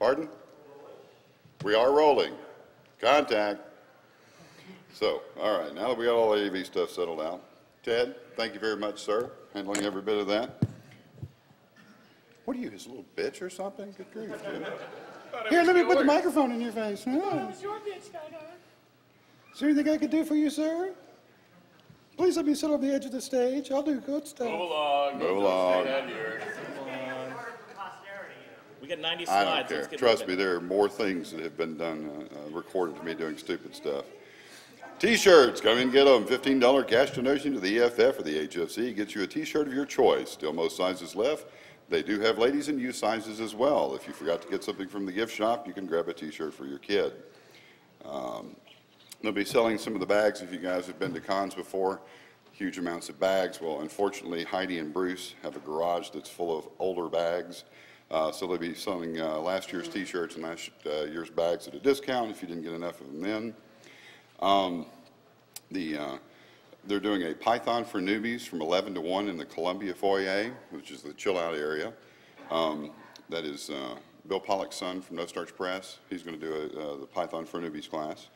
Pardon? We are rolling. Contact. So, all right, now that we got all the AV stuff settled out, Ted, thank you very much, sir, handling every bit of that. What are you, his little bitch or something? Good grief, dude. Here, let me put the microphone in your face. Oh. Is there anything I could do for you, sir? Please let me sit on the edge of the stage. I'll do good stuff. Move along. Move along. Stay down here. We got 90 I don't Let's care. get Trust me, there are more things that have been done, uh, uh, recorded to me doing stupid stuff. T-shirts, come and get them. $15 cash donation to the EFF or the HFC gets you a T-shirt of your choice. Still most sizes left. They do have ladies and youth sizes as well. If you forgot to get something from the gift shop, you can grab a T-shirt for your kid. Um, They'll be selling some of the bags if you guys have been to cons before, huge amounts of bags. Well, unfortunately, Heidi and Bruce have a garage that's full of older bags. Uh, So they'll be selling uh, last year's T-shirts and last uh, year's bags at a discount if you didn't get enough of them then. Um, The, uh, they're doing a Python for newbies from 11 to 1 in the Columbia foyer, which is the chill-out area. Um, That is uh, Bill Pollock's son from No Starch Press. He's going to do a, the Python for newbies class.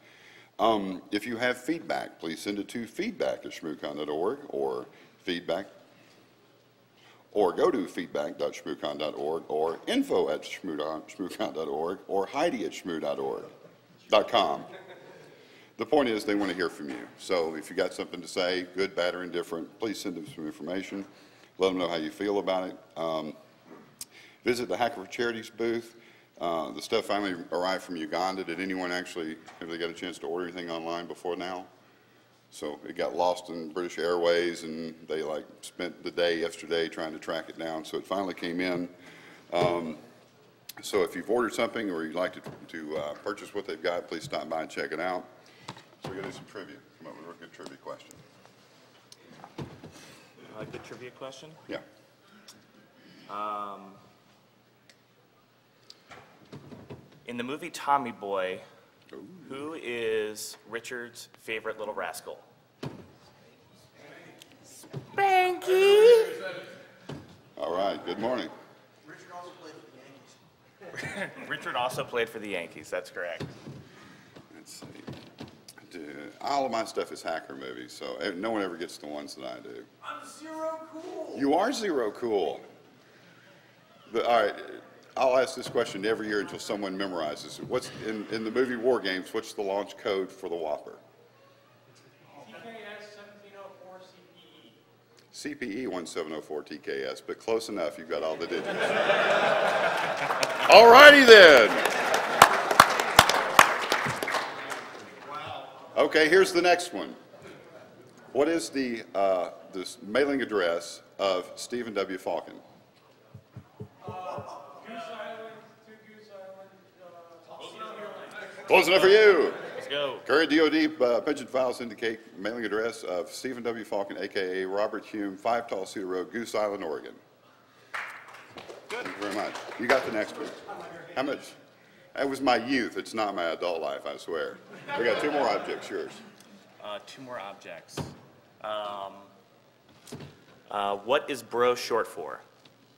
Um, If you have feedback, please send it to feedback@shmoocon.org or feedback, or go to feedback.shmoocon.org or info at info@shmoocon.org or heidi@shmoo.org, dot com. The point is, they want to hear from you. So if you got something to say, good, bad, or indifferent, please send them some information. Let them know how you feel about it. Um, Visit the Hacker for Charities booth. Uh, The stuff finally arrived from Uganda. Did anyone actually, have they got a chance to order anything online before now? So it got lost in British Airways, and they like spent the day yesterday trying to track it down, so it finally came in. Um, So if you've ordered something or you'd like to, to uh, purchase what they've got, please stop by and check it out. So we're gonna do some trivia, come up with a good trivia question. A good trivia question. Yeah. Um, in the movie Tommy Boy, who is Richard's favorite little rascal? Spanky. All right, good morning. Richard also played for the Yankees. That's correct. Let's see. Do- All of my stuff is hacker movies, so eh, no one ever gets the ones that I do. I'm zero cool. You are zero cool. But, all right, I'll ask this question every year until someone memorizes it. What's, in, in the movie War Games, what's the launch code for the WOPR? TKS 1704 CPE. CPE 1704 TKS, but close enough, you've got all the digits. All righty then. Okay, here's the next one. What is the, uh, this mailing address of Stephen W. Falcon? Goose Island, to Goose Island, uh, Close enough for you. Let's go. Current DOD uh, pension files indicate mailing address of Stephen W. Falcon, AKA Robert Hume, 5 Tall Cedar Road, Goose Island, Oregon. Thank you very much. You got the next one. How much? That was my youth. It's not my adult life, I swear. We got two more objects, yours. Uh, two more objects. Um, uh, what is bro short for?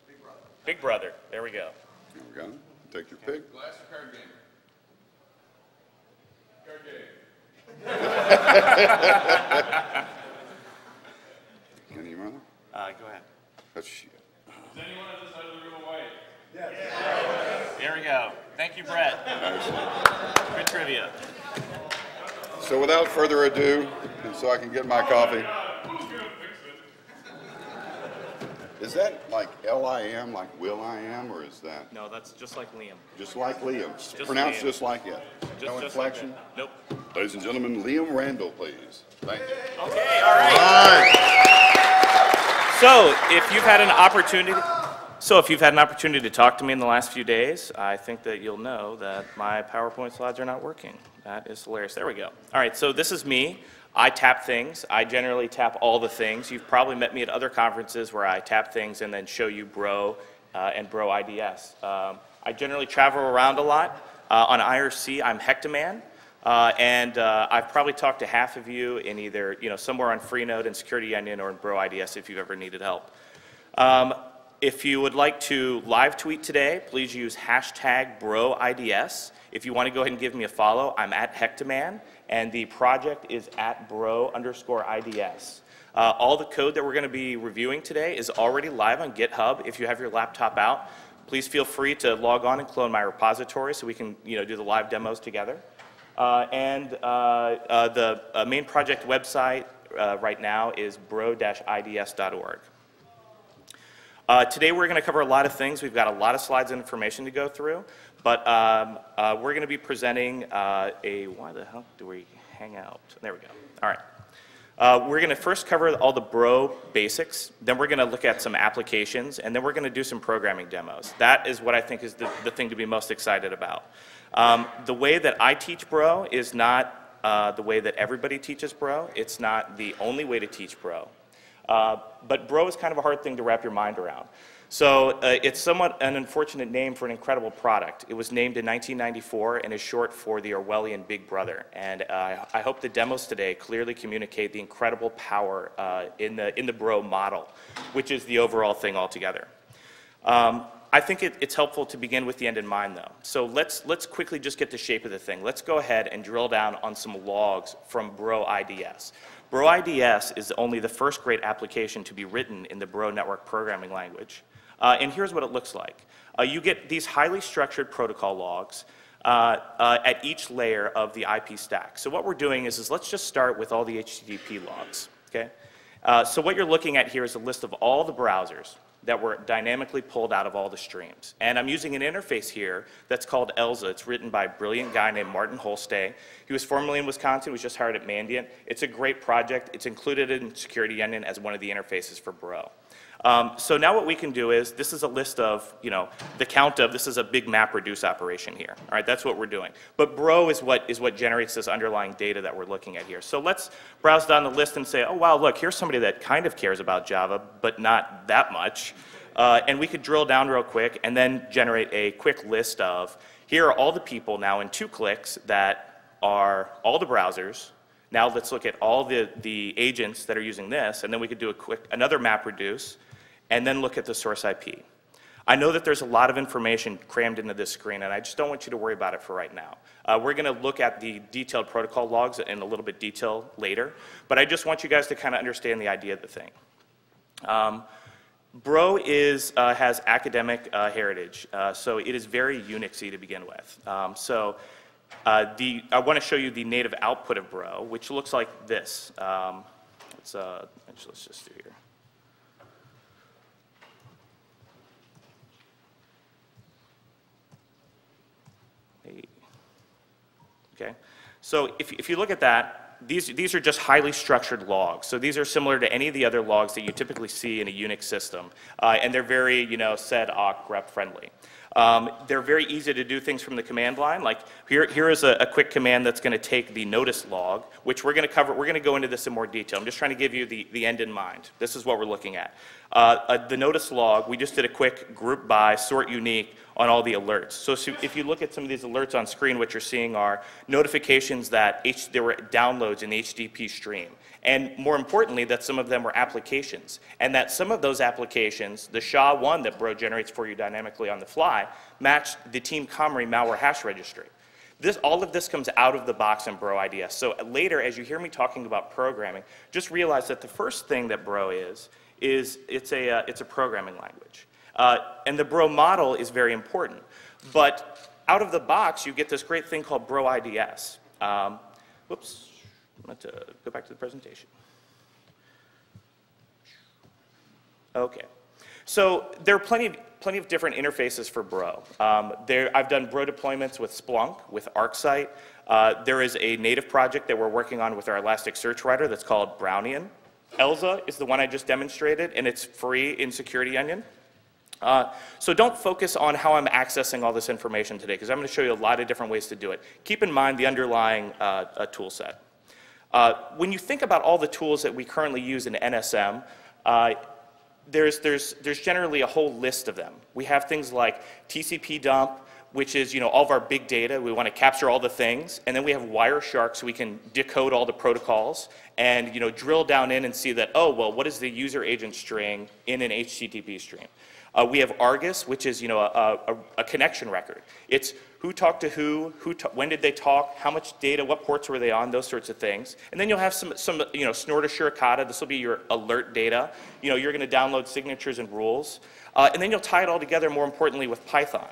Big brother. Big brother. There we go. There we go. Take your pick. Glass or card game? Card game. Any other? Uh, go ahead. That's shit. Is anyone on this side of the room awake? There we go. Thank you, Brett. Excellent. Good trivia. So without further ado, and so I can get my coffee. Who's gonna fix it? Is that like L-I-M, like Will I Am, or is that No, that's just like Liam. just like Liam? Just Pronounced Liam. just like it? Just, No just like inflection? that. Nope. Ladies and gentlemen, Liam Randall, please. Thank you. Okay, all right. All right. So, if you've had an opportunity, so if you've had an opportunity to talk to me in the last few days, I think that you'll know that my PowerPoint slides are not working. That is hilarious. There we go. All right, so this is me. I tap things. I generally tap all the things. You've probably met me at other conferences where I tap things and then show you Bro uh, and Bro IDS. Um, I generally travel around a lot. Uh, on IRC, I'm Hectaman. Uh, and uh, I've probably talked to half of you in either, you know, somewhere on Freenode and Security Onion or in Bro IDS if you've ever needed help. Um, If you would like to live tweet today, please use hashtag BroIDS. If you want to go ahead and give me a follow, I'm at Hectaman, and the project is at bro underscore IDS. Uh, all the code that we're going to be reviewing today is already live on GitHub. If you have your laptop out, please feel free to log on and clone my repository so we can, you know, do the live demos together. Uh, and uh, uh, the uh, main project website uh, right now is bro-ids.org. Uh, today we're going to cover a lot of things. We've got a lot of slides and information to go through, but um, uh, we're going to be presenting uh, a, why the hell do we hang out? There we go. All right. Uh, we're going to first cover all the Bro basics, then we're going to look at some applications, and then we're going to do some programming demos. That is what I think is the, the thing to be most excited about. Um, the way that I teach Bro is not uh, the way that everybody teaches Bro. It's not the only way to teach Bro. Uh, but Bro is kind of a hard thing to wrap your mind around. So uh, it's somewhat an unfortunate name for an incredible product. It was named in 1994 and is short for the Orwellian Big Brother. And uh, I hope the demos today clearly communicate the incredible power uh, in, the, in the Bro model, which is the overall thing altogether. Um, I think it, it's helpful to begin with the end in mind, though. So let's, let's quickly just get the shape of the thing. Let's go ahead and drill down on some logs from Bro IDS. Bro IDS is only the first great application to be written in the Bro network programming language. Uh, and here's what it looks like. Uh, you get these highly structured protocol logs uh, uh at each layer of the IP stack. So what we're doing is, is let's just start with all the HTTP logs, okay? Uh, so what you're looking at here is a list of all the browsers that were dynamically pulled out of all the streams. And I'm using an interface here that's called ELSA. It's written by a brilliant guy named Martin Holste. He was formerly in Wisconsin, he was just hired at Mandiant. It's a great project. It's included in Security Onion as one of the interfaces for Bro. Um, so now what we can do is, this is a list of, you know, the count of, this is a big map reduce operation here. All right, that's what we're doing. But bro is what, is what generates this underlying data that we're looking at here. So let's browse down the list and say, oh, wow, look, here's somebody that kind of cares about Java, but not that much. Uh, and we could drill down real quick and then generate a quick list of, here are all the people now in two clicks that are all the browsers, now let's look at all the, the agents that are using this, and then we could do a quick, another map reduce, and then look at the source IP. I know that there's a lot of information crammed into this screen, and I just don't want you to worry about it for right now. Uh, we're going to look at the detailed protocol logs in a little bit detail later, but I just want you guys to kind of understand the idea of the thing. Um, Bro is, uh, has academic uh, heritage, uh, so it is very Unixy to begin with. Um, so uh, the, I want to show you the native output of Bro, which looks like this. Um, let's, uh, let's just do here. Okay? So if, if you look at that, these, these are just highly structured logs. So these are similar to any of the other logs that you typically see in a Unix system. Uh, and they're very, you know, sed, awk, grep friendly. Um, they're very easy to do things from the command line. Like here, here is a, a quick command that's going to take the notice log, which we're going to cover. We're going to go into this in more detail. I'm just trying to give you the, the end in mind. This is what we're looking at. Uh, uh, the notice log, we just did a quick group by sort unique on all the alerts. So, so if you look at some of these alerts on screen, what you're seeing are notifications that H, there were downloads in the HTTP stream. And more importantly, that some of them were applications. And that some of those applications, the SHA-1 that Bro generates for you dynamically on the fly, matched the Team Cymru malware hash registry. This, all of this comes out of the box in Bro IDS. So later, as you hear me talking about programming, just realize that the first thing that Bro is, is it's a, uh, it's a programming language. Uh, and the Bro model is very important. But out of the box, you get this great thing called Bro IDS. Um, whoops. Let's to go back to the presentation. Okay. So there are plenty of, plenty of different interfaces for Bro. Um, there, I've done Bro deployments with Splunk, with ArcSight. Uh, there is a native project that we're working on with our Elasticsearch writer that's called Brownian. Elsa is the one I just demonstrated, and it's free in Security Onion. Uh, so don't focus on how I'm accessing all this information today, because I'm going to show you a lot of different ways to do it. Keep in mind the underlying uh, tool set. Uh, when you think about all the tools that we currently use in NSM, uh, there's, there's, there's generally a whole list of them. We have things like TCP dump, which is, you know, all of our big data. We want to capture all the things. And then we have Wireshark, so we can decode all the protocols and, you know, drill down in and see that, oh, well, what is the user agent string in an HTTP stream? Uh, we have Argus, which is, you know, a, a, a connection record. It's who talked to who, who when did they talk, how much data, what ports were they on, those sorts of things. And then you'll have some, some you know, Snort Suricata. This will be your alert data. You know, you're going to download signatures and rules. Uh, and then you'll tie it all together, more importantly, with Python.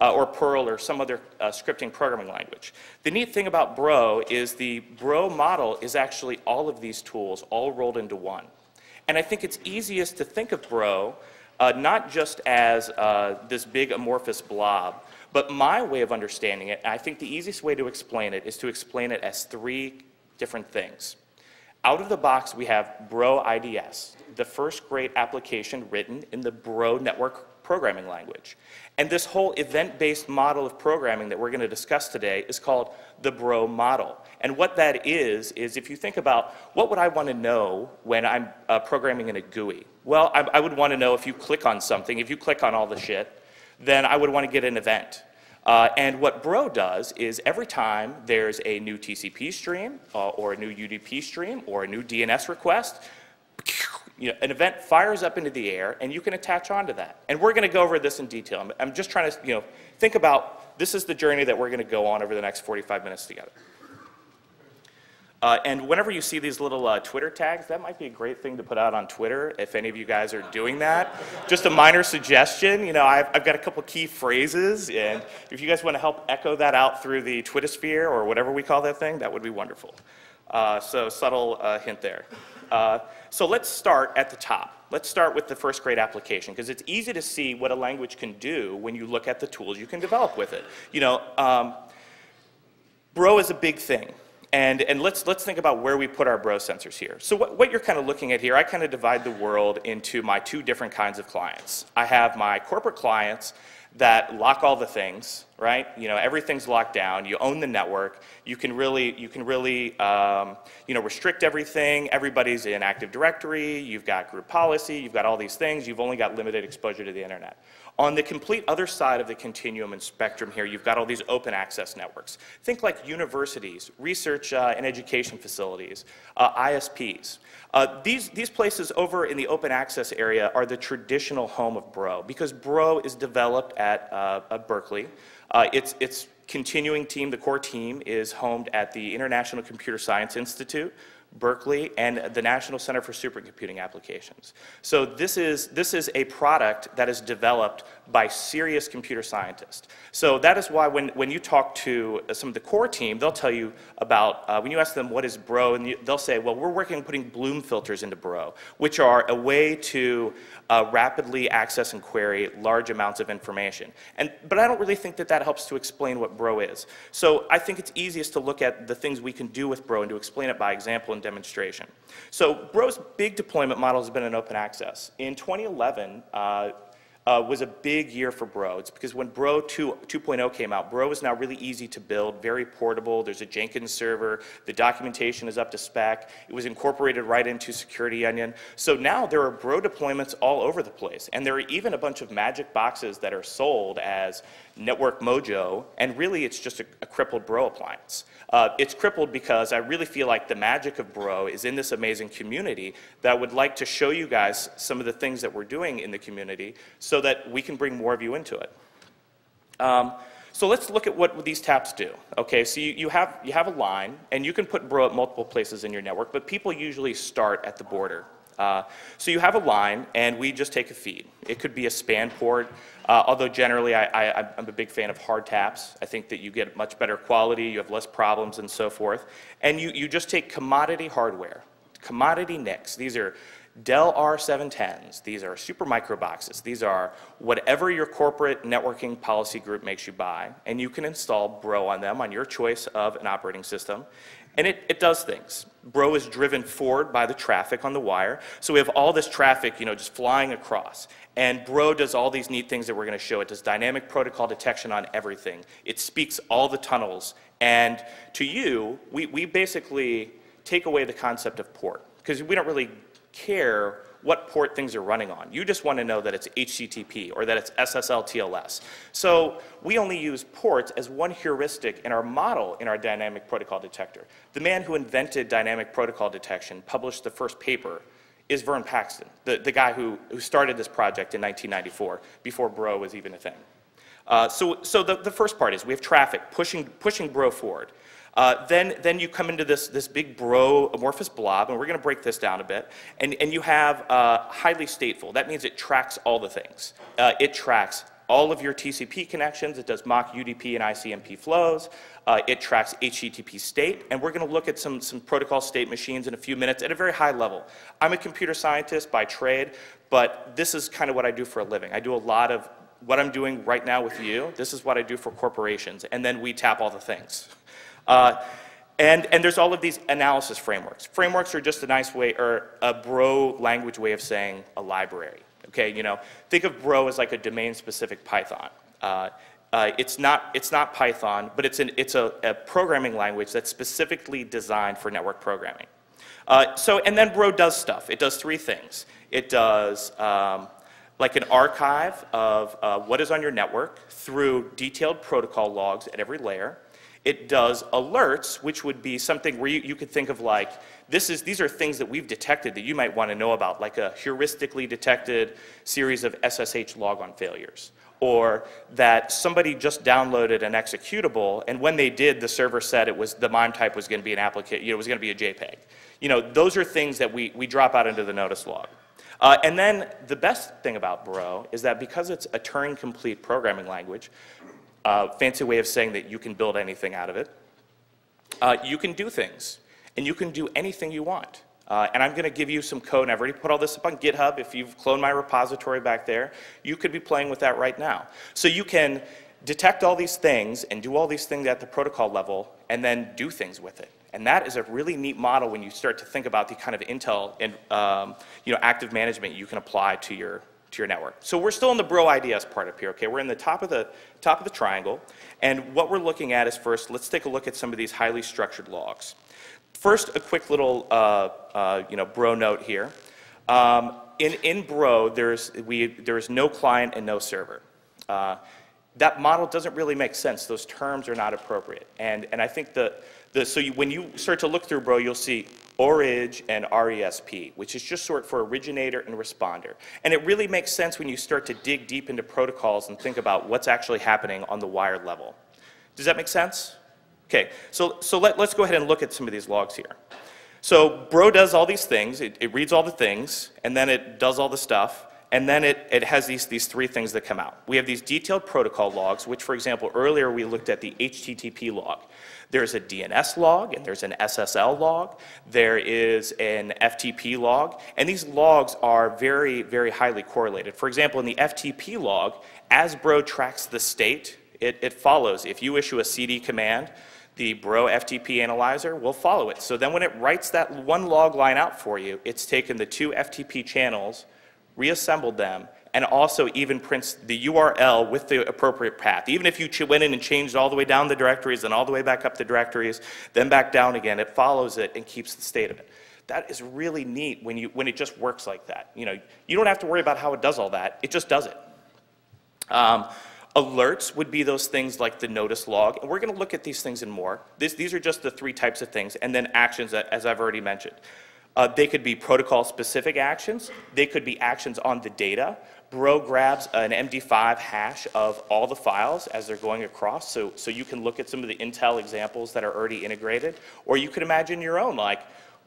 Uh, or Perl or some other uh, scripting programming language. The neat thing about Bro is the Bro model is actually all of these tools all rolled into one. And I think it's easiest to think of Bro uh, not just as uh, this big amorphous blob, but my way of understanding it, I think the easiest way to explain it is to explain it as three different things. Out of the box, we have Bro IDS, the first great application written in the Bro network programming language. And this whole event-based model of programming that we're going to discuss today is called the Bro model. And what that is, is if you think about what would I want to know when I'm uh, programming in a GUI? Well, I, I would want to know if you click on something, if you click on all the shit, then I would want to get an event. Uh, and what Bro does is every time there's a new TCP stream uh, or a new UDP stream or a new DNS request, you know, an event fires up into the air and you can attach onto that. And we're going to go over this in detail. I'm, I'm just trying to, you know, think about this is the journey that we're going to go on over the next 45 minutes together. Uh, and whenever you see these little uh, Twitter tags, that might be a great thing to put out on Twitter if any of you guys are doing that. Just a minor suggestion, you know, I've, I've got a couple key phrases, and if you guys want to help echo that out through the Twitter sphere or whatever we call that thing, that would be wonderful. Uh, so subtle uh, hint there. Uh, so let's start at the top. Let's start with the first grade application because it's easy to see what a language can do when you look at the tools you can develop with it. You know, um, Bro is a big thing. And, and let's, let's think about where we put our bro sensors here. So what, what you're kind of looking at here, I kind of divide the world into my two different kinds of clients. I have my corporate clients that lock all the things, right? You know, everything's locked down. You own the network. You can really, you can really, um, you know, restrict everything. Everybody's in Active Directory. You've got group policy. You've got all these things. You've only got limited exposure to the internet. On the complete other side of the continuum and spectrum here, you've got all these open access networks. Think like universities, research uh, and education facilities, uh, ISPs. Uh, these, these places over in the open access area are the traditional home of Bro because Bro is developed at, uh, at Berkeley. Uh, it's, it's continuing team, the core team, is homed at the International Computer Science Institute, Berkeley, and the National Center for Supercomputing Applications. So this is, this is a product that is developed by serious computer scientists. So that is why when, when you talk to some of the core team, they'll tell you about, uh, when you ask them what is Bro, and you, they'll say, well, we're working on putting Bloom filters into Bro, which are a way to uh, rapidly access and query large amounts of information. And, but I don't really think that that helps to explain what Bro is. So I think it's easiest to look at the things we can do with Bro and to explain it by example and demonstration. So Bro's big deployment model has been in open access. In 2011, uh, uh, was a big year for Bro. It's because when Bro 2, 2.0 came out, Bro is now really easy to build, very portable. There's a Jenkins server. The documentation is up to spec. It was incorporated right into Security Onion. So now there are Bro deployments all over the place. And there are even a bunch of magic boxes that are sold as Network Mojo, and really it's just a, a crippled Bro appliance. Uh, it's crippled because I really feel like the magic of Bro is in this amazing community that I would like to show you guys some of the things that we're doing in the community so that we can bring more of you into it. Um, so let's look at what these taps do. Okay, so you, you, have, you have a line, and you can put Bro at multiple places in your network, but people usually start at the border. Uh, so you have a line, and we just take a feed. It could be a span port, uh, although generally I, I'm a big fan of hard taps. I think that you get much better quality, you have less problems, and so forth. And you, you just take commodity hardware, commodity NICs. These are Dell R710s. These are Supermicro boxes. These are whatever your corporate networking policy group makes you buy, and you can install Bro on them on your choice of an operating system. And it, it does things. Bro is driven forward by the traffic on the wire. So we have all this traffic, you know, just flying across. And Bro does all these neat things that we're going to show. It does dynamic protocol detection on everything. It speaks all the tunnels. And to you, we, we basically take away the concept of port because we don't really care what port things are running on. You just want to know that it's HTTP or that it's SSL TLS. So we only use ports as one heuristic in our model in our dynamic protocol detector. The man who invented dynamic protocol detection published the first paper is Vern Paxson, the, the guy who, who started this project in 1994, before Bro was even a thing. Uh, so so the, the first part is we have traffic pushing, pushing Bro forward. Uh, then, then you come into this, this big bro amorphous blob, and we're going to break this down a bit. And, and you have uh, highly stateful. That means it tracks all the things. Uh, it tracks all of your TCP connections. It does mock UDP and ICMP flows. Uh, it tracks HTTP state. And we're going to look at some, some protocol state machines in a few minutes at a very high level. I'm a computer scientist by trade, but this is kind of what I do for a living. I do a lot of what I'm doing right now with you. This is what I do for corporations. And then we tap all the things. Uh, and, and there's all of these analysis frameworks. Frameworks are just a nice way, or a bro language way of saying a library. Okay, you know, think of bro as like a domain-specific Python. Uh, uh, it's, not, it's not Python, but it's, an, it's a, a, programming language that's specifically designed for network programming. Uh, so, and then Bro does stuff. It does three things. It does um, like an archive of uh, what is on your network through detailed protocol logs at every layer. It does alerts, which would be something where you, you could think of like, this is, these are things that we've detected that you might want to know about, like a heuristically detected series of SSH logon failures. Or that somebody just downloaded an executable, and when they did, the server said it was the MIME type was going to be an application, you know, it was going to be a JPEG. You know, those are things that we, we drop out into the notice log. Uh, and then the best thing about Bro is that because it's a Turing-complete programming language, uh, fancy way of saying that you can build anything out of it. Uh, you can do things, and you can do anything you want. Uh, and I'm going to give you some code, and I've already put all this up on GitHub. If you've cloned my repository back there, you could be playing with that right now. So you can detect all these things and do all these things at the protocol level, and then do things with it. And that is a really neat model when you start to think about the kind of Intel and um, you know, active management you can apply to your, to your network. So we're still in the bro IDS part up here, okay? We're in the top of the, top of the triangle. And what we're looking at is first, let's take a look at some of these highly structured logs. First, a quick little, uh, uh, you know, bro note here. Um, in, in bro, there's, we, there is no client and no server. Uh, that model doesn't really make sense. Those terms are not appropriate. And, and I think the, the, so you, when you start to look through bro, you'll see ORIG and RESP, which is just short for originator and responder. And it really makes sense when you start to dig deep into protocols and think about what's actually happening on the wire level. Does that make sense? Okay, so, so let, let's go ahead and look at some of these logs here. So Bro does all these things, it, it reads all the things, and then it does all the stuff, and then it, it has these, these three things that come out. We have these detailed protocol logs, which for example, earlier we looked at the HTTP log. There's a DNS log, and there's an SSL log, there is an FTP log, and these logs are very, very highly correlated. For example, in the FTP log, as Bro tracks the state, it, it follows. If you issue a CD command, the Bro FTP analyzer will follow it. So then when it writes that one log line out for you, it's taken the two FTP channels, reassembled them, and also even prints the URL with the appropriate path. Even if you went in and changed all the way down the directories and all the way back up the directories, then back down again, it follows it and keeps the state of it. That is really neat when, you, when it just works like that. You know, you don't have to worry about how it does all that. It just does it. Um, alerts would be those things like the notice log, and we're going to look at these things in more. This, these are just the three types of things, and then actions, as I've already mentioned. Uh, they could be protocol-specific actions. They could be actions on the data. Bro grabs an MD5 hash of all the files as they're going across, so, so you can look at some of the Intel examples that are already integrated, or you could imagine your own, like,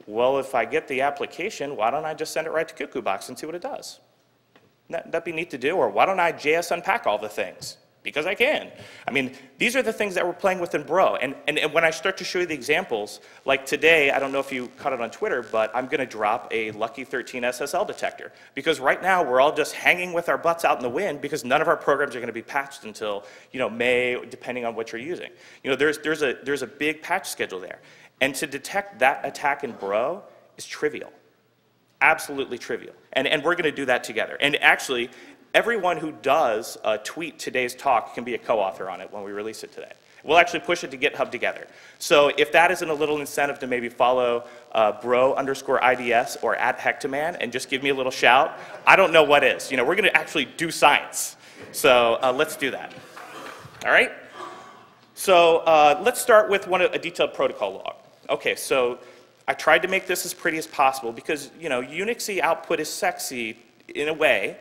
well, if I get the application, why don't I just send it right to Cuckoo Box and see what it does? That, that'd be neat to do, or why don't I JS unpack all the things? Because I can. I mean, these are the things that we're playing with in Bro. And, and, and, when I start to show you the examples, like today, I don't know if you caught it on Twitter, but I'm going to drop a Lucky 13 SSL detector. Because right now, we're all just hanging with our butts out in the wind because none of our programs are going to be patched until, you know, May, depending on what you're using. You know, there's, there's, a, there's a big patch schedule there. And to detect that attack in Bro is trivial absolutely trivial. And, and we're going to do that together. And actually, everyone who does uh, tweet today's talk can be a co-author on it when we release it today. We'll actually push it to GitHub together. So if that isn't a little incentive to maybe follow uh, bro underscore IDS or at Hectaman and just give me a little shout, I don't know what is. You know, we're going to actually do science. So uh, let's do that. All right? So uh, let's start with one, a detailed protocol log. Okay, so I tried to make this as pretty as possible because, you know, Unixy output is sexy in a way,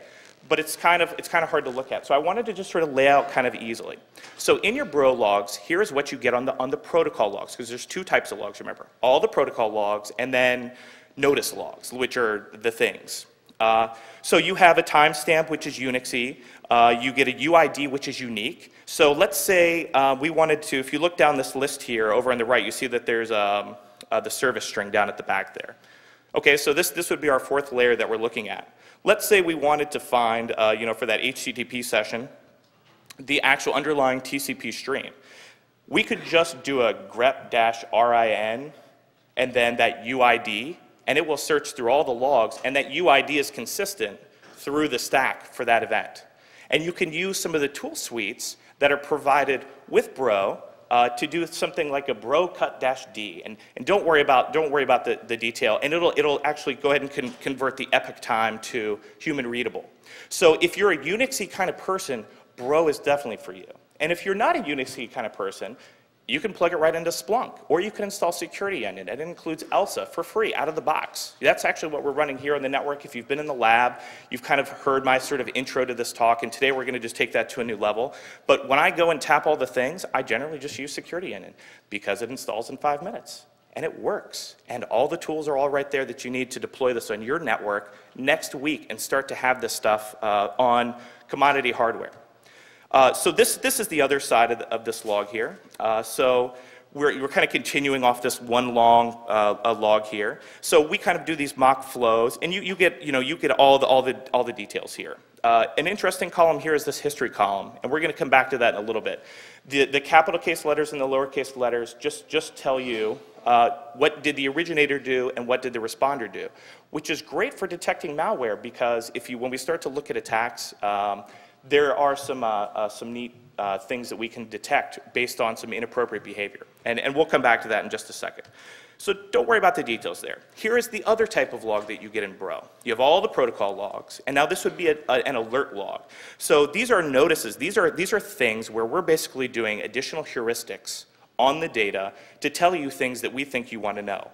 but it's kind of, it's kind of hard to look at. So I wanted to just sort of lay out kind of easily. So in your bro logs, here's what you get on the, on the protocol logs, because there's two types of logs, remember. All the protocol logs and then notice logs, which are the things. Uh, so you have a timestamp, which is Unixy. Uh, you get a UID, which is unique. So let's say uh, we wanted to, if you look down this list here, over on the right, you see that there's um, uh, the service string down at the back there. Okay, so this, this would be our fourth layer that we're looking at. Let's say we wanted to find, uh, you know, for that HTTP session, the actual underlying TCP stream. We could just do a grep-rin and then that UID, and it will search through all the logs, and that UID is consistent through the stack for that event. And you can use some of the tool suites that are provided with Bro uh, to do something like a bro cut dash D. And, and don't worry about, don't worry about the, the detail. And it'll, it'll actually go ahead and con convert the epoch time to human readable. So if you're a Unixy kind of person, bro is definitely for you. And if you're not a Unixy kind of person, you can plug it right into Splunk, or you can install Security Onion. And it includes ELSA for free out of the box. That's actually what we're running here on the network. If you've been in the lab, you've kind of heard my sort of intro to this talk, and today we're going to just take that to a new level. But when I go and tap all the things, I generally just use Security Onion because it installs in five minutes. And it works. And all the tools are all right there that you need to deploy this on your network next week and start to have this stuff uh, on commodity hardware. Uh, so this, this is the other side of, the, of this log here. Uh, so we're, we're kind of continuing off this one long uh, log here. So we kind of do these mock flows, and you, you get, you know, you get all the, all the, all the details here. Uh, an interesting column here is this history column, and we're going to come back to that in a little bit. The, the capital case letters and the lowercase letters just, just tell you uh, what did the originator do and what did the responder do, which is great for detecting malware because if you, when we start to look at attacks, um, there are some, uh, uh, some neat uh, things that we can detect based on some inappropriate behavior. And, and we'll come back to that in just a second. So don't worry about the details there. Here is the other type of log that you get in Bro. You have all the protocol logs, and now this would be a, a, an alert log. So these are notices. These are, these are things where we're basically doing additional heuristics on the data to tell you things that we think you want to know.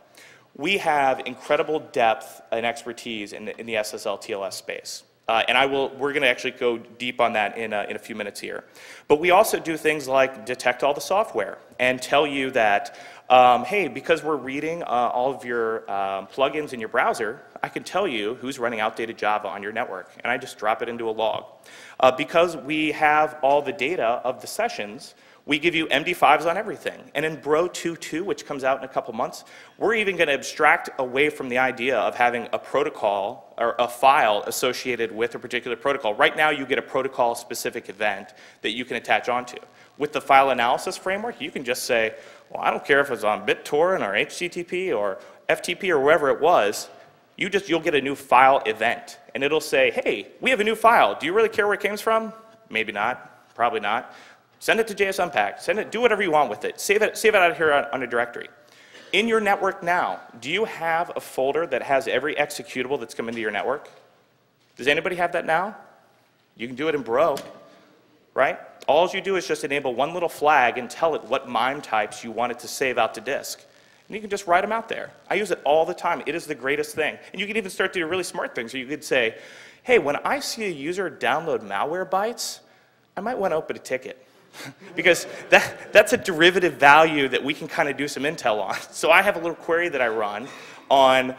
We have incredible depth and expertise in the, in the SSL TLS space. Uh, and I will, we're going to actually go deep on that in a, in a few minutes here. But we also do things like detect all the software and tell you that, um, hey, because we're reading uh, all of your um, plugins in your browser, I can tell you who's running outdated Java on your network. And I just drop it into a log. Uh, because we have all the data of the sessions, we give you MD5s on everything. And in Bro 2.2, which comes out in a couple months, we're even going to abstract away from the idea of having a protocol or a file associated with a particular protocol. Right now, you get a protocol-specific event that you can attach onto. With the file analysis framework, you can just say, well, I don't care if it's on BitTorrent or HTTP or FTP or wherever it was, you just, you'll get a new file event. And it'll say, hey, we have a new file. Do you really care where it came from? Maybe not, probably not. Send it to JS Unpacked. Send it, do whatever you want with it. Save it, save it out here on, on a directory. In your network now, do you have a folder that has every executable that's come into your network? Does anybody have that now? You can do it in Bro, right? All you do is just enable one little flag and tell it what MIME types you want it to save out to disk. And you can just write them out there. I use it all the time. It is the greatest thing. And you can even start to do really smart things. You could say, hey, when I see a user download Malwarebytes, I might want to open a ticket. because that, that's a derivative value that we can kind of do some intel on. So I have a little query that I run on,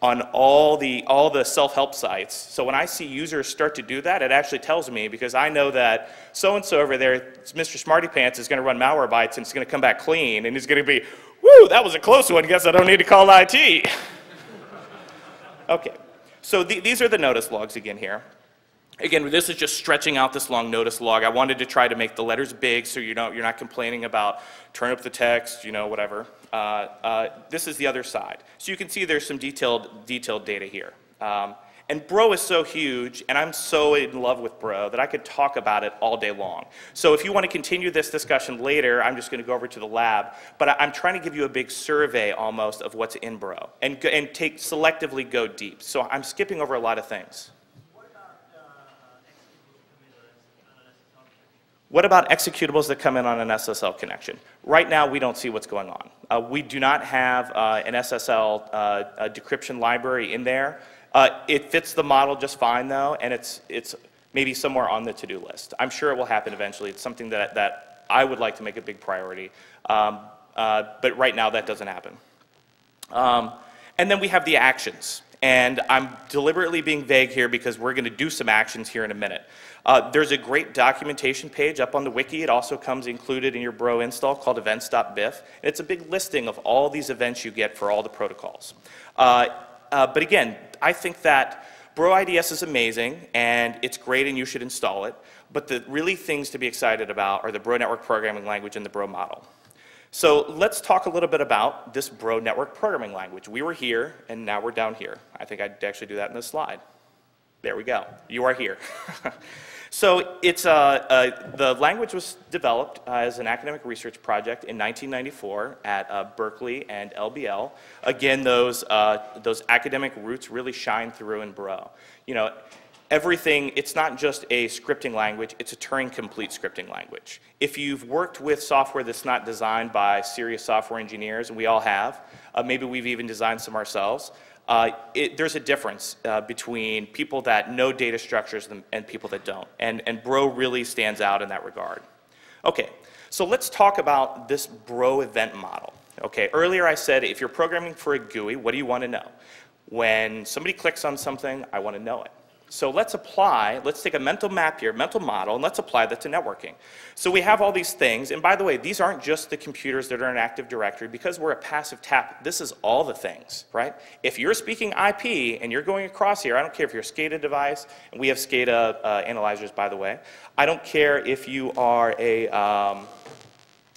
on all the, all the self-help sites. So when I see users start to do that, it actually tells me because I know that so-and-so over there, Mr. Smarty Pants, is going to run malware Malwarebytes and it's going to come back clean and he's going to be, whoo, that was a close one. Guess I don't need to call IT. okay, so the, these are the notice logs again here. Again, this is just stretching out this long notice log. I wanted to try to make the letters big so you're not complaining about turn up the text, you know, whatever. Uh, uh, this is the other side. So you can see there's some detailed, detailed data here. Um, And Bro is so huge, and I'm so in love with Bro that I could talk about it all day long. So if you want to continue this discussion later, I'm just going to go over to the lab. But I'm trying to give you a big survey almost of what's in Bro and, and take selectively go deep. So I'm skipping over a lot of things. What about executables that come in on an SSL connection? Right now, we don't see what's going on. Uh, we do not have uh, an SSL uh, decryption library in there. Uh, it fits the model just fine, though, and it's, it's maybe somewhere on the to-do list. I'm sure it will happen eventually. It's something that, that I would like to make a big priority. Um, uh, but right now, that doesn't happen. Um, and then we have the actions. And I'm deliberately being vague here because we're going to do some actions here in a minute. Uh, there's a great documentation page up on the wiki. It also comes included in your Bro install called events.bif. And it's a big listing of all these events you get for all the protocols. Uh, uh, but again, I think that Bro IDS is amazing and it's great and you should install it. But the really things to be excited about are the Bro network programming language and the Bro model. So let's talk a little bit about this Bro network programming language. We were here, and now we're down here. I think I'd actually do that in this slide. There we go. You are here. so it's, uh, uh, the language was developed uh, as an academic research project in 1994 at uh, Berkeley and LBL. Again, those, uh, those academic roots really shine through in Bro. You know, everything, it's not just a scripting language, it's a Turing complete scripting language. If you've worked with software that's not designed by serious software engineers, and we all have, uh, maybe we've even designed some ourselves, uh, it, there's a difference uh, between people that know data structures and, people that don't. And, and Bro really stands out in that regard. Okay, so let's talk about this Bro event model. Okay, earlier I said if you're programming for a GUI, what do you want to know? When somebody clicks on something, I want to know it. So let's apply, let's take a mental map here, mental model, and let's apply that to networking. So we have all these things, and by the way, these aren't just the computers that are in Active Directory. Because we're a passive tap, this is all the things, right? If you're speaking IP and you're going across here, I don't care if you're a SCADA device, and we have SCADA uh, analyzers, by the way. I don't care if you are a, um,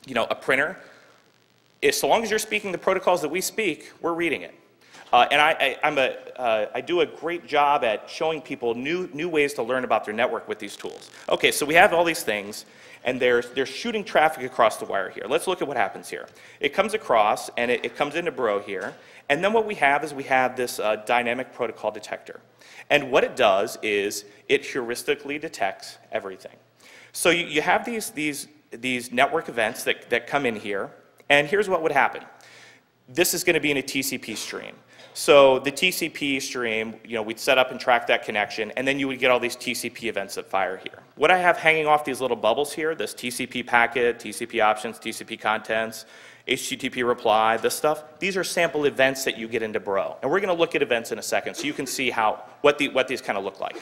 you know, a printer. If, so long as you're speaking the protocols that we speak, we're reading it. Uh, and I, I, I'm a, uh, I do a great job at showing people new, new ways to learn about their network with these tools. Okay, so we have all these things, and they're, they're shooting traffic across the wire here. Let's look at what happens here. It comes across, and it, it comes into Bro here, and then what we have is we have this uh, dynamic protocol detector. And what it does is it heuristically detects everything. So you, you have these, these, these network events that, that come in here, and here's what would happen. This is going to be in a TCP stream. So the TCP stream, you know, we'd set up and track that connection, and then you would get all these TCP events that fire here. What I have hanging off these little bubbles here, this TCP packet, TCP options, TCP contents, HTTP reply, this stuff, these are sample events that you get into Bro. And we're going to look at events in a second so you can see how, what, the, what these kind of look like.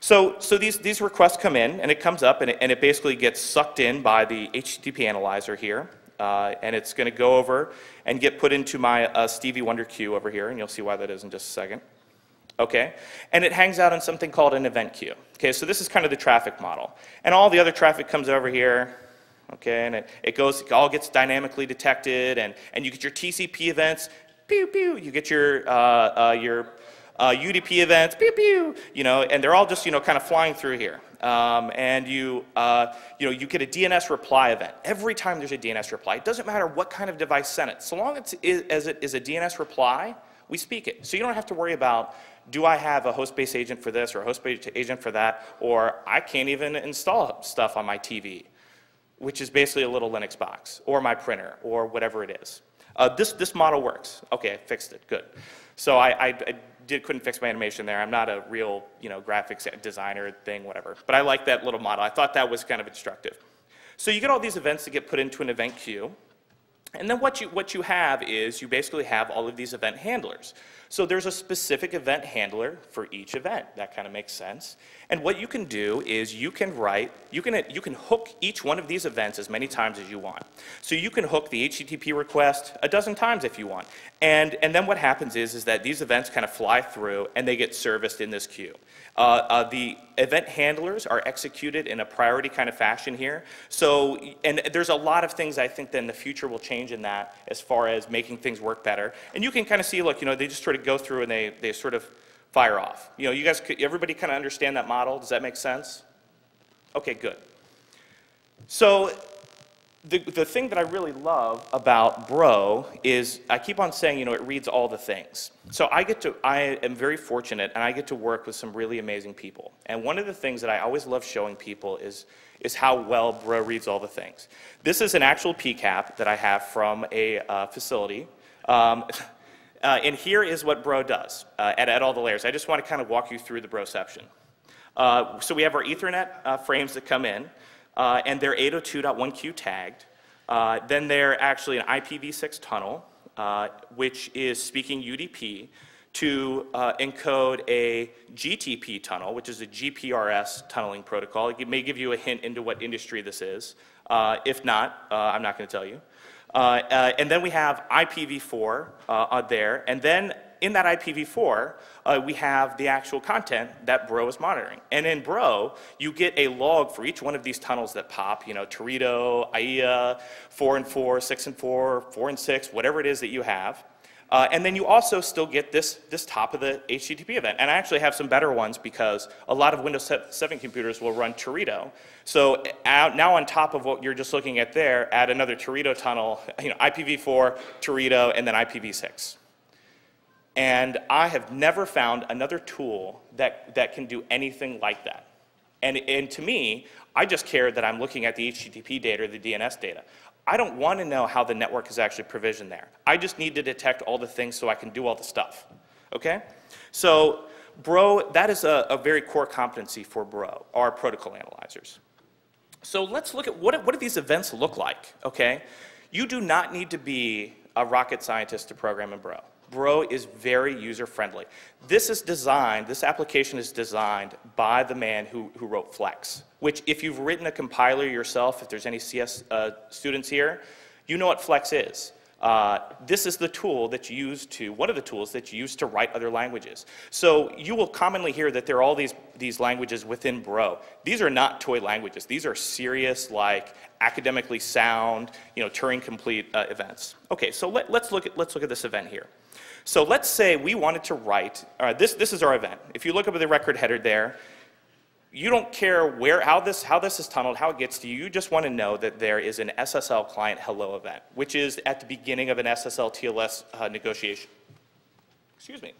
So, so these, these requests come in, and it comes up, and it, and it basically gets sucked in by the HTTP analyzer here. Uh, and it's going to go over and get put into my uh, Stevie Wonder queue over here, and you'll see why that is in just a second. Okay, and it hangs out on something called an event queue. Okay, so this is kind of the traffic model, and all the other traffic comes over here. Okay, and it, it goes, it all gets dynamically detected, and, and you get your TCP events, pew pew. You get your uh, uh your uh, UDP events, pew pew. You know, and they're all just you know kind of flying through here um, and you, uh, you, know, you get a DNS reply event. Every time there's a DNS reply, it doesn't matter what kind of device sent it. So long as, as it is a DNS reply, we speak it. So you don't have to worry about, do I have a host-based agent for this or a host-based agent for that, or I can't even install stuff on my TV, which is basically a little Linux box, or my printer, or whatever it is. Uh, this, this model works. Okay, I fixed it, good. So I, I, I did, couldn't fix my animation there. I'm not a real, you know, graphics designer thing, whatever. But I like that little model. I thought that was kind of instructive. So you get all these events that get put into an event queue. And then what you, what you have is you basically have all of these event handlers. So there's a specific event handler for each event. That kind of makes sense. And what you can do is you can write, you can, you can hook each one of these events as many times as you want. So you can hook the HTTP request a dozen times if you want. And, and then what happens is, is that these events kind of fly through and they get serviced in this queue. Uh, uh, the event handlers are executed in a priority kind of fashion here. So, and there's a lot of things I think that in the future will change in that as far as making things work better. And you can kind of see, look, you know, they just sort of go through and they, they sort of fire off. You know, you guys, could- everybody kind of understand that model? Does that make sense? Okay, good. So the, the thing that I really love about Bro is I keep on saying, you know, it reads all the things. So I get to, I am very fortunate and I get to work with some really amazing people. And one of the things that I always love showing people is, is how well Bro reads all the things. This is an actual PCAP that I have from a uh, facility. Um, uh, and here is what Bro does uh, at, at all the layers. I just want to kind of walk you through the Broception. Uh, so we have our Ethernet uh, frames that come in, uh, and they're 802.1q tagged. Uh, then they're actually an IPv6 tunnel, which is speaking UDP to encode a GTP tunnel, which is a GPRS tunneling protocol. It may give you a hint into what industry this is. If not, I'm not going to tell you. Uh, uh, and then we have IPv4 uh, there, and then in that IPv4, uh, we have the actual content that Bro is monitoring. And in Bro, you get a log for each one of these tunnels that pop, you know, Teredo, AYIYA, 4 and 4, 6 and 4, 4 and 6, whatever it is that you have. Uh, and then you also still get this, this top of the HTTP event. And I actually have some better ones because a lot of Windows 7 computers will run Teredo. So uh, now on top of what you're just looking at there, add another Teredo tunnel, you know, IPv4, Teredo, and then IPv6. And I have never found another tool that, that can do anything like that. And, and to me, I just care that I'm looking at the HTTP data or the DNS data. I don't want to know how the network is actually provisioned there. I just need to detect all the things so I can do all the stuff. Okay? So, Bro, that is a, a very core competency for Bro, our protocol analyzers. So let's look at what, what do these events look like, okay? You do not need to be a rocket scientist to program in Bro. Bro is very user-friendly. This is designed, this application is designed by the man who, who wrote Flex, which if you've written a compiler yourself, if there's any CS uh, students here, you know what Flex is. Uh, this is the tool that you use to, one of the tools that you use to write other languages. So you will commonly hear that there are all these, these languages within Bro. These are not toy languages. These are serious, like academically sound, you know, Turing complete uh, events. Okay, so let, us look at, let's look at this event here. So let's say we wanted to write, right, this, this is our event. If you look up at the record header there, you don't care where, how this, how this is tunneled, how it gets to you. You just want to know that there is an SSL client hello event, which is at the beginning of an SSL TLS uh, negotiation. Excuse me.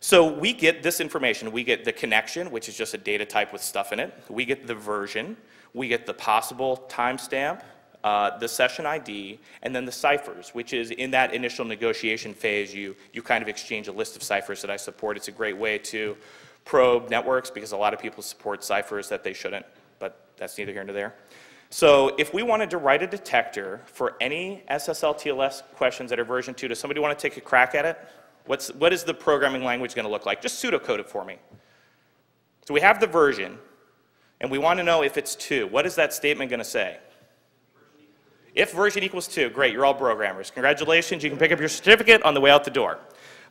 So we get this information. We get the connection, which is just a data type with stuff in it. We get the version. We get the possible timestamp, uh, the session ID, and then the ciphers, which is in that initial negotiation phase, you, you kind of exchange a list of ciphers that I support. It's a great way to probe networks because a lot of people support ciphers that they shouldn't, but that's neither here nor there. So if we wanted to write a detector for any SSL TLS questions that are version 2, does somebody want to take a crack at it? What's, what is the programming language going to look like? Just pseudocode it for me. So we have the version, and we want to know if it's 2. What is that statement going to say? If version equals 2, great, you're all programmers. Congratulations, you can pick up your certificate on the way out the door.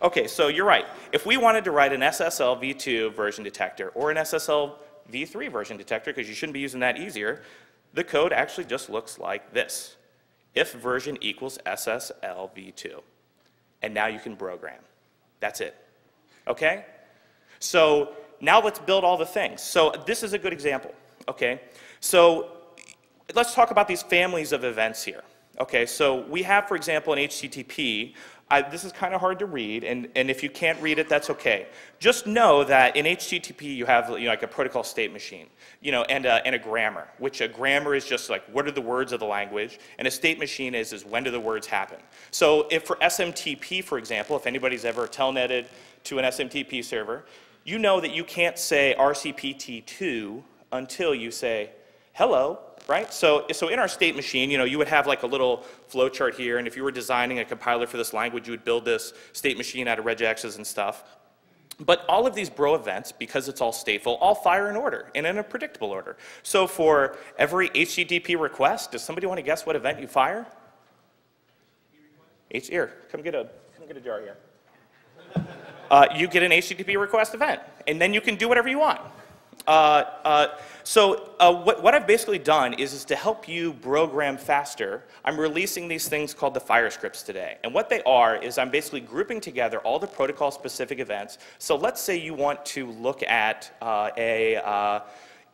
Okay, so you're right. If we wanted to write an SSL v2 version detector or an SSL v3 version detector, because you shouldn't be using that easier, the code actually just looks like this. If version equals SSL v2. And now you can program. That's it. Okay? So now let's build all the things. So this is a good example. Okay? So let's talk about these families of events here. Okay, so we have, for example, in HTTP, I, this is kind of hard to read, and, and if you can't read it, that's okay. Just know that in HTTP you have you know, like a protocol state machine, you know, and a, and a grammar, which a grammar is just like what are the words of the language, and a state machine is, is when do the words happen. So if for SMTP, for example, if anybody's ever telnetted to an SMTP server, you know that you can't say RCPT2 until you say hello, right? So, so in our state machine, you know, you would have like a little flow chart here, and if you were designing a compiler for this language, you would build this state machine out of regexes and stuff. But all of these bro events, because it's all stateful, all fire in order and in a predictable order. So for every HTTP request, does somebody want to guess what event you fire? H here, come get a come get a jar here. Uh, you get an HTTP request event, and then you can do whatever you want. Uh, uh, so uh, what, what I've basically done is, is to help you program faster, I'm releasing these things called the fire scripts today. And what they are is I'm basically grouping together all the protocol-specific events. So let's say you want to look at a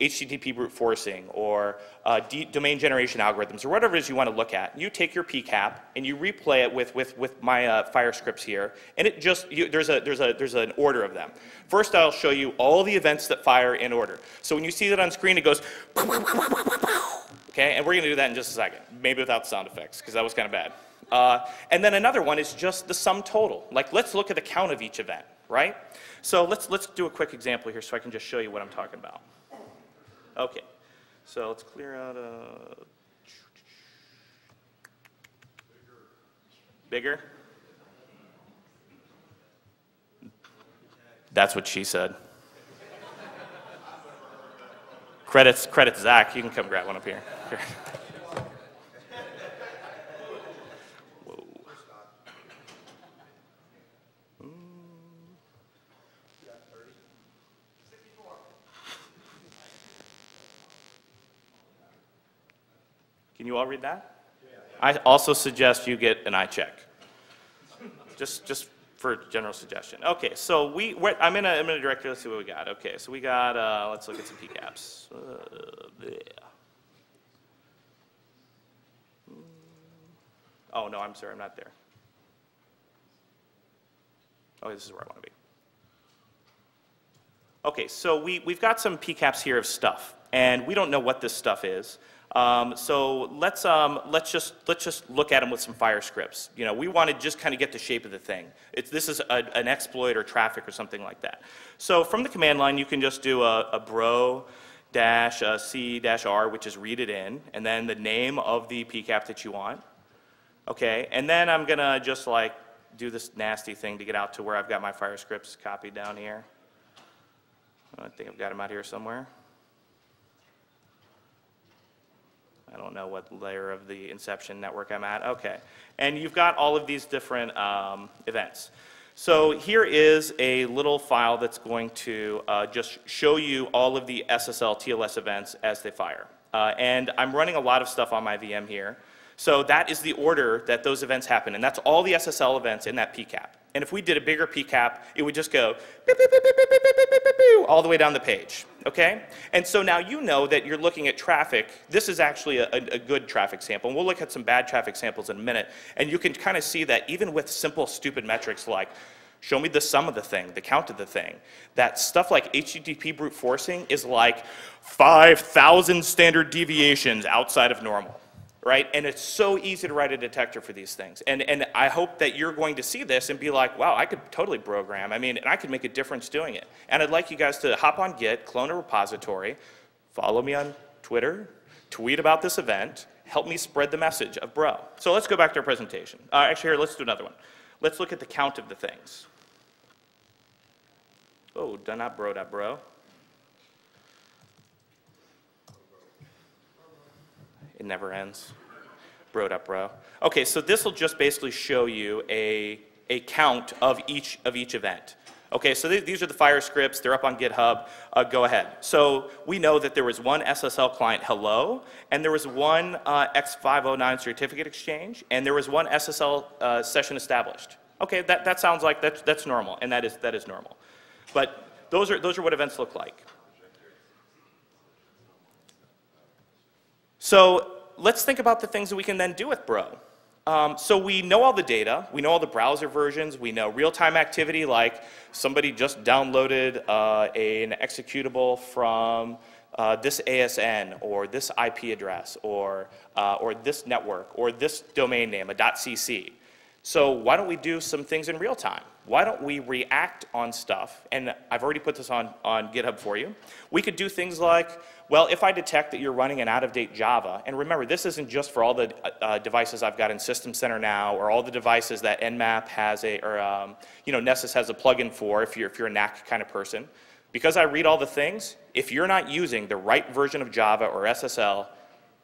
HTTP brute forcing or uh, domain generation algorithms or whatever it is you want to look at. You take your PCAP and you replay it with, with, with my uh, fire scripts here, and it just, you, there's, a, there's, a, there's an order of them. First, I'll show you all the events that fire in order. So when you see that on screen, it goes, okay, and we're going to do that in just a second, maybe without sound effects, because that was kind of bad. Uh, and then another one is just the sum total. Like, let's look at the count of each event, right? So let's, let's do a quick example here so I can just show you what I'm talking about. Okay, so let's clear out a. Bigger? That's what she said. Credits, credits Zach. You can come grab one up here. Here. Can you all read that? I also suggest you get an eye check. Just, just for general suggestion. Okay, so we, I'm in a, I'm in a directory, let's see what we got. Okay, so we got, uh, let's look at some PCAPs. Uh. Hmm. Oh, no, I'm sorry, I'm not there. Oh, this is where I want to be. Okay, so we, we've got some PCAPs here of stuff, and we don't know what this stuff is. Um, so let's, um, let's, just, let's just look at them with some fire scripts. You know, we want to just kind of get the shape of the thing. It's, this is a, an exploit or traffic or something like that. So from the command line, you can just do a, a bro dash c dash r, which is read it in, and then the name of the PCAP that you want. Okay, and then I'm going to just like do this nasty thing to get out to where I've got my fire scripts copied down here. I think I've got them out here somewhere. I don't know what layer of the inception network I'm at. Okay. And you've got all of these different um, events. So here is a little file that's going to uh, just show you all of the SSL TLS events as they fire. Uh, and I'm running a lot of stuff on my VM here. So that is the order that those events happen. And that's all the SSL events in that PCAP. And if we did a bigger PCAP, it would just go all the way down the page okay? And so now you know that you're looking at traffic. This is actually a, a good traffic sample. And we'll look at some bad traffic samples in a minute. And you can kind of see that even with simple, stupid metrics like show me the sum of the thing, the count of the thing, that stuff like HTTP brute forcing is like 5,000 standard deviations outside of normal right? And it's so easy to write a detector for these things. And, and I hope that you're going to see this and be like, wow, I could totally program. I mean, and I could make a difference doing it. And I'd like you guys to hop on Git, clone a repository, follow me on Twitter, tweet about this event, help me spread the message of bro. So let's go back to our presentation. Uh, actually, here, let's do another one. Let's look at the count of the things. Oh, not bro, dot bro. It never ends. Bro up, bro. Okay, so this will just basically show you a, a count of each, of each event. Okay, so th these are the fire scripts. They're up on GitHub. Uh, go ahead. So we know that there was one SSL client, hello, and there was one uh, X509 certificate exchange, and there was one SSL uh, session established. Okay, that, that sounds like that's, that's normal, and that is, that is normal. But those are, those are what events look like. So let's think about the things that we can then do with Bro. Um, so we know all the data, we know all the browser versions, we know real-time activity like somebody just downloaded uh, an executable from uh, this ASN or this IP address or, uh, or this network or this domain name, a .cc. So why don't we do some things in real time? Why don't we react on stuff? And I've already put this on, on GitHub for you. We could do things like, well, if I detect that you're running an out-of-date Java, and remember, this isn't just for all the uh, devices I've got in System Center now, or all the devices that Nmap has a, or um, you know, Nessus has a plugin for if you're, if you're a NAC kind of person. Because I read all the things, if you're not using the right version of Java or SSL,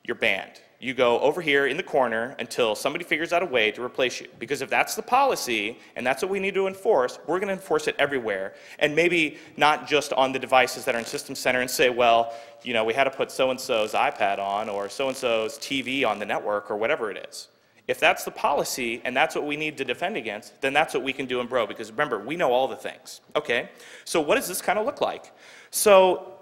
you're banned. You go over here in the corner until somebody figures out a way to replace you. Because if that's the policy and that's what we need to enforce, we're going to enforce it everywhere. And maybe not just on the devices that are in System Center and say, well, you know, we had to put so-and-so's iPad on or so-and-so's TV on the network or whatever it is. If that's the policy and that's what we need to defend against, then that's what we can do in Bro. Because remember, we know all the things. Okay? So what does this kind of look like? So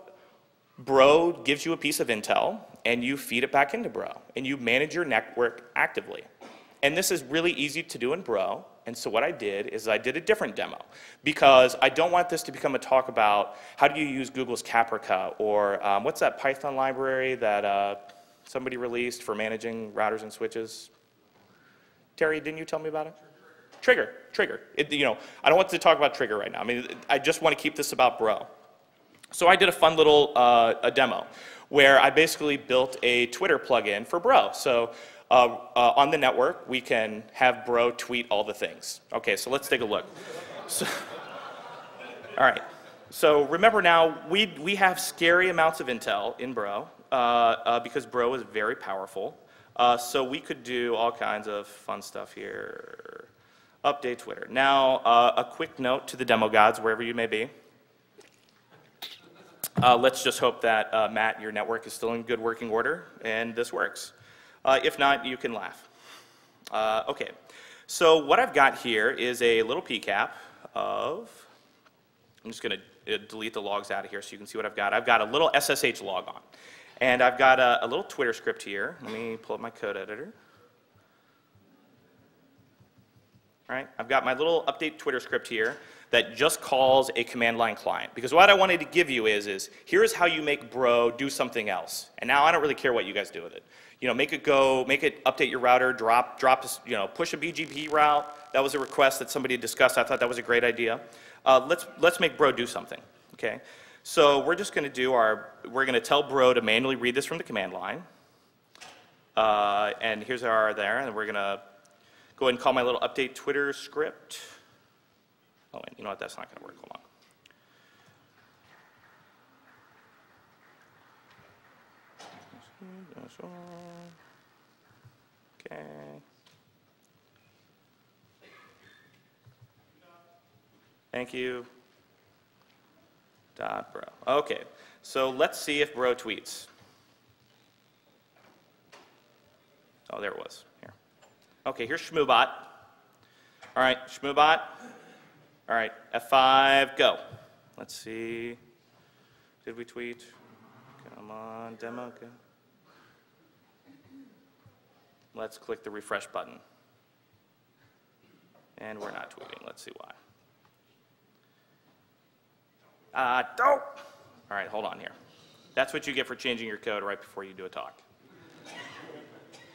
Bro gives you a piece of intel, and you feed it back into Bro, and you manage your network actively. And this is really easy to do in Bro, and so what I did is I did a different demo, because I don't want this to become a talk about how do you use Google's Capirca, or um, what's that Python library that uh, somebody released for managing routers and switches? Terry, didn't you tell me about it? Trigger, Trigger. It, you know, I don't want to talk about Trigger right now. I mean, I just want to keep this about Bro. So I did a fun little uh, a demo where I basically built a Twitter plugin for Bro. So uh, uh, on the network, we can have Bro tweet all the things. Okay, so let's take a look. So, all right. So remember now, we, we have scary amounts of intel in Bro uh, uh, because Bro is very powerful. Uh, so we could do all kinds of fun stuff here. Update Twitter. Now, a quick note to the demo gods, wherever you may be. Uh, let's just hope that, uh, Matt, your network is still in good working order and this works. Uh, if not, you can laugh. Uh, okay, so what I've got here is a little PCAP of, I'm just going to delete the logs out of here so you can see what I've got. I've got a little SSH log on. And I've got a, a little Twitter script here. Let me pull up my code editor. All right, I've got my little update Twitter script here that just calls a command line client. Because what I wanted to give you is, is here's how you make bro do something else. And now I don't really care what you guys do with it. You know, make it go, make it update your router, drop, drop, you know, push a BGP route. That was a request that somebody discussed. I thought that was a great idea. Uh, let's, let's make bro do something, okay? So we're just gonna do our, we're gonna tell bro to manually read this from the command line. Uh, and here's our there, and we're gonna go ahead and call my little update Twitter script. Oh, wait, you know what? That's not going to work. Hold on. Okay. Thank you. Dot bro. Okay. So let's see if bro tweets. Oh, there it was. Here. Okay, here's Shmoobot. All right, Shmoobot. All right, F5, go. Let's see. Did we tweet? Come on, demo, go. Let's click the refresh button. And we're not tweeting. Let's see why. Uh, dope. All right, hold on here. That's what you get for changing your code right before you do a talk.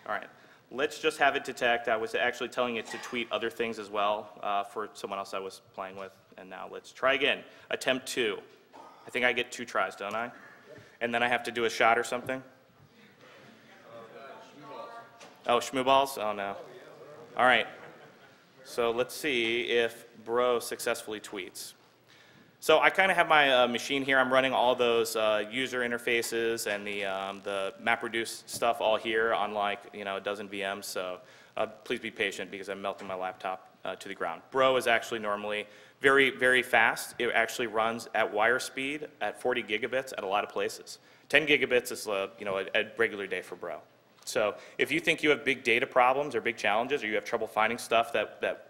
All right. Let's just have it detect. I was actually telling it to tweet other things as well uh, for someone else I was playing with. And now let's try again. Attempt two. I think I get two tries, don't I? And then I have to do a shot or something? Oh, shmooballs? Oh, no. All right. So let's see if Bro successfully tweets. So I kind of have my uh, machine here. I'm running all those uh, user interfaces and the, um, the MapReduce stuff all here on like, you know, a dozen VMs. So uh, please be patient because I'm melting my laptop uh, to the ground. Bro is actually normally very, very fast. It actually runs at wire speed at 40 gigabits at a lot of places. 10 gigabits is, uh, you know, a, a regular day for Bro. So if you think you have big data problems or big challenges or you have trouble finding stuff that, that,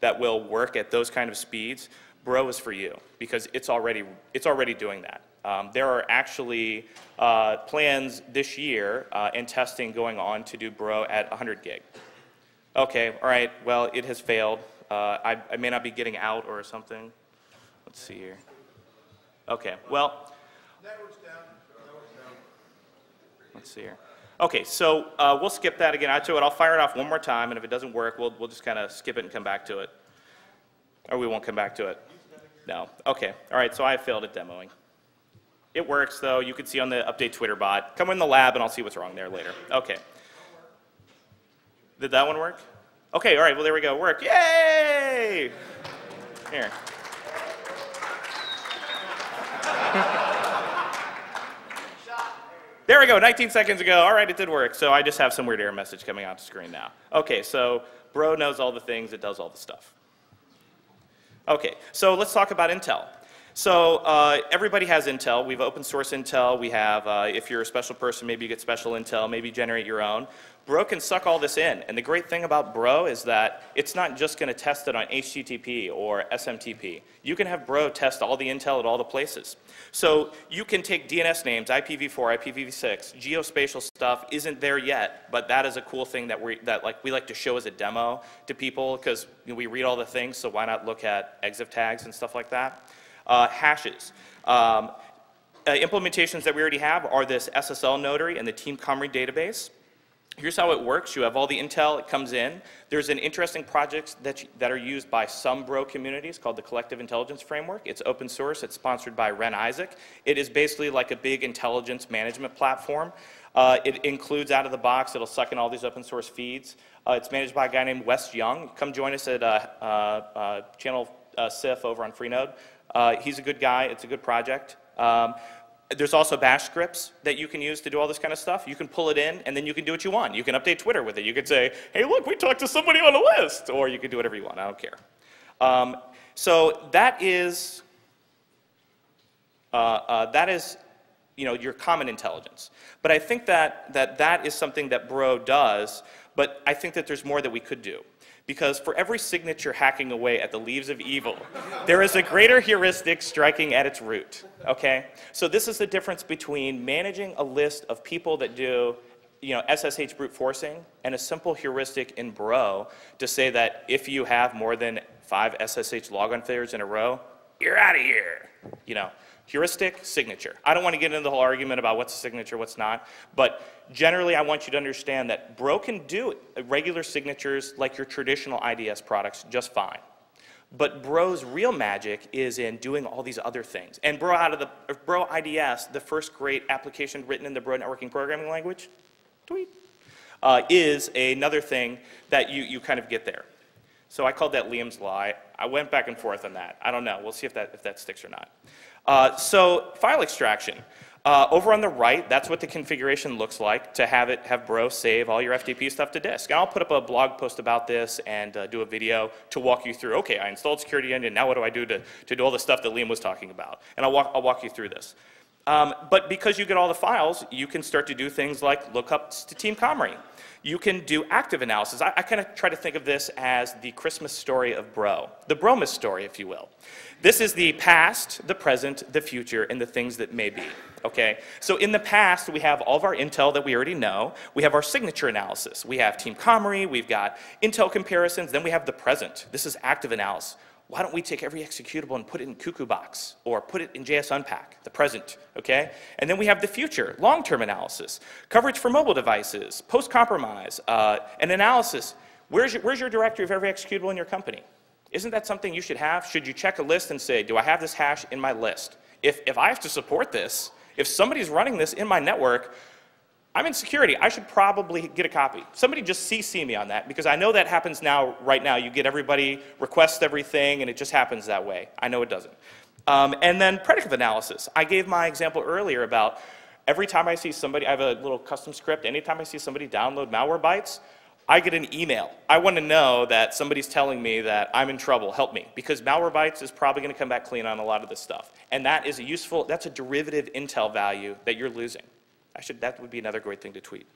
that will work at those kind of speeds, Bro is for you because it's already, it's already doing that. Um, there are actually uh, plans this year uh, and testing going on to do Bro at 100 gig. Okay, all right, well, it has failed. Uh, I, I may not be getting out or something. Let's see here. Okay, well, let's see here. Okay, so uh, we'll skip that again. I tell you what, I'll fire it off one more time, and if it doesn't work, we'll, we'll just kind of skip it and come back to it. Or we won't come back to it. No. Okay. All right. So I failed at demoing. It works though. You can see on the update Twitter bot. Come in the lab and I'll see what's wrong there later. Okay. Did that one work? Okay. All right. Well, there we go. Work. Yay! Here. There we go, 19 seconds ago. All right, it did work. So I just have some weird error message coming out the screen now. Okay, so Bro knows all the things, it does all the stuff. Okay, so let's talk about Intel. So uh, everybody has Intel. We've open source Intel. We have, uh, if you're a special person, maybe you get special Intel, maybe generate your own. Bro can suck all this in. And the great thing about Bro is that it's not just going to test it on HTTP or SMTP. You can have Bro test all the Intel at all the places. So you can take DNS names, IPv4, IPv6, geospatial stuff isn't there yet, but that is a cool thing that we that like we like to show as a demo to people because we read all the things. So why not look at EXIF tags and stuff like that? Uh, hashes. Um, uh, implementations that we already have are this SSL notary and the Team Cymru database. Here's how it works. You have all the intel, it comes in. There's an interesting project that, you, that are used by some bro communities called the Collective Intelligence Framework. It's open source, it's sponsored by REN-ISAC. It is basically like a big intelligence management platform. Uh, it includes out of the box, it'll suck in all these open source feeds. Uh, it's managed by a guy named Wes Young. Come join us at uh, uh, uh channel uh, CIF over on Freenode. he's a good guy, it's a good project. Um, there's also bash scripts that you can use to do all this kind of stuff. You can pull it in, and then you can do what you want. You can update Twitter with it. You could say, hey, look, we talked to somebody on a list. Or you can do whatever you want. I don't care. Um, so that is, uh, uh, that is, you know, your common intelligence. But I think that, that that is something that Bro does, but I think that there's more that we could do. Because for every signature hacking away at the leaves of evil, there is a greater heuristic striking at its root. Okay? So this is the difference between managing a list of people that do you know, SSH brute forcing and a simple heuristic in Bro to say that if you have more than five SSH logon failures in a row, you're out of here. You know, heuristic, signature. I don't want to get into the whole argument about what's a signature, what's not, but generally I want you to understand that Bro can do regular signatures like your traditional IDS products just fine. But Bro's real magic is in doing all these other things. And Bro out of the Bro IDS, the first great application written in the Bro networking programming language, tweet, uh, is another thing that you, you kind of get there. So I called that Liam's lie. I went back and forth on that. I don't know. We'll see if that, if that sticks or not. Uh, so file extraction. Uh, over on the right, that's what the configuration looks like to have it have Bro save all your FTP stuff to disk. And I'll put up a blog post about this and uh, do a video to walk you through, okay, I installed Security Onion, now what do I do to, to do all the stuff that Liam was talking about? And I'll walk, I'll walk you through this. Um, but because you get all the files, you can start to do things like lookups to Team Cymru. You can do active analysis. I, I kind of try to think of this as the Christmas story of Bro, the Bromas story, if you will. This is the past, the present, the future, and the things that may be. Okay? So in the past, we have all of our intel that we already know. We have our signature analysis. We have Team Cymru, we've got intel comparisons, then we have the present. This is active analysis why don't we take every executable and put it in Cuckoo Box or put it in JS Unpack, the present, okay? And then we have the future, long-term analysis, coverage for mobile devices, post-compromise, uh, an analysis. Where's your, where's your directory of every executable in your company? Isn't that something you should have? Should you check a list and say, do I have this hash in my list? If, if I have to support this, if somebody's running this in my network, I'm in security. I should probably get a copy. Somebody just CC me on that because I know that happens now, right now. You get everybody requests everything and it just happens that way. I know it doesn't. Um, and then predicate analysis. I gave my example earlier about every time I see somebody, I have a little custom script. Anytime I see somebody download Malwarebytes, I get an email. I want to know that somebody's telling me that I'm in trouble, help me. Because Malwarebytes is probably going to come back clean on a lot of this stuff. And that is a useful, that's a derivative intel value that you're losing. I should, that would be another great thing to tweet.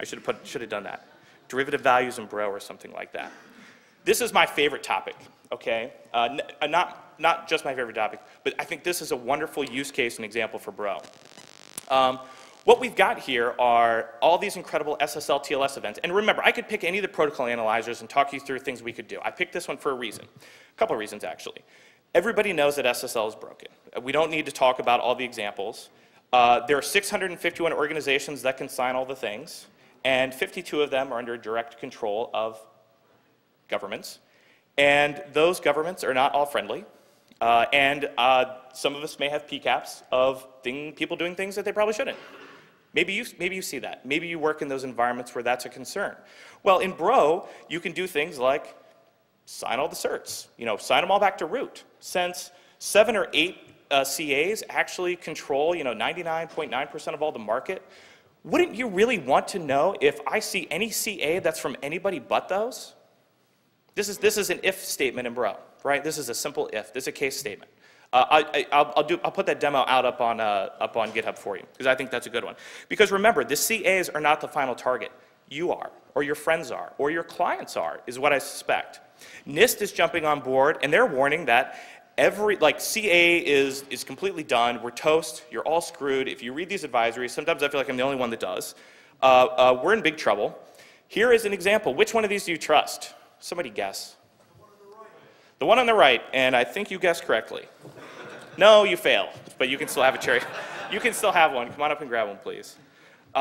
I should have put, should have done that. Derivative values in Bro or something like that. This is my favorite topic, okay? Uh, uh, not, not just my favorite topic, but I think this is a wonderful use case and example for Bro. Um, what we've got here are all these incredible SSL TLS events. And remember, I could pick any of the protocol analyzers and talk you through things we could do. I picked this one for a reason. A couple of reasons, actually. Everybody knows that SSL is broken. We don't need to talk about all the examples. Uh, there are 651 organizations that can sign all the things, and 52 of them are under direct control of governments. And those governments are not all friendly. Uh, and uh, some of us may have PCAPs of thing, people doing things that they probably shouldn't. Maybe you, maybe you see that. Maybe you work in those environments where that's a concern. Well, in Bro, you can do things like sign all the certs, you know, sign them all back to root. Since seven or eight uh, CAs actually control, you know, 99.9% of all the market, wouldn't you really want to know if I see any CA that's from anybody but those? This is, this is an if statement in Bro, right? This is a simple if. This is a case statement. Uh, I, I, will I'll, do, I'll put that demo out up on, uh, up on GitHub for you, because I think that's a good one. Because remember, the CAs are not the final target. You are, or your friends are, or your clients are, is what I suspect. NIST is jumping on board, and they're warning that every, like CA is, is completely done, we're toast, you're all screwed. If you read these advisories, sometimes I feel like I'm the only one that does. Uh, uh, we're in big trouble. Here is an example. Which one of these do you trust? Somebody guess. The one on the right, and I think you guessed correctly. No, you fail, but you can still have a cherry. You can still have one. Come on up and grab one, please. Uh,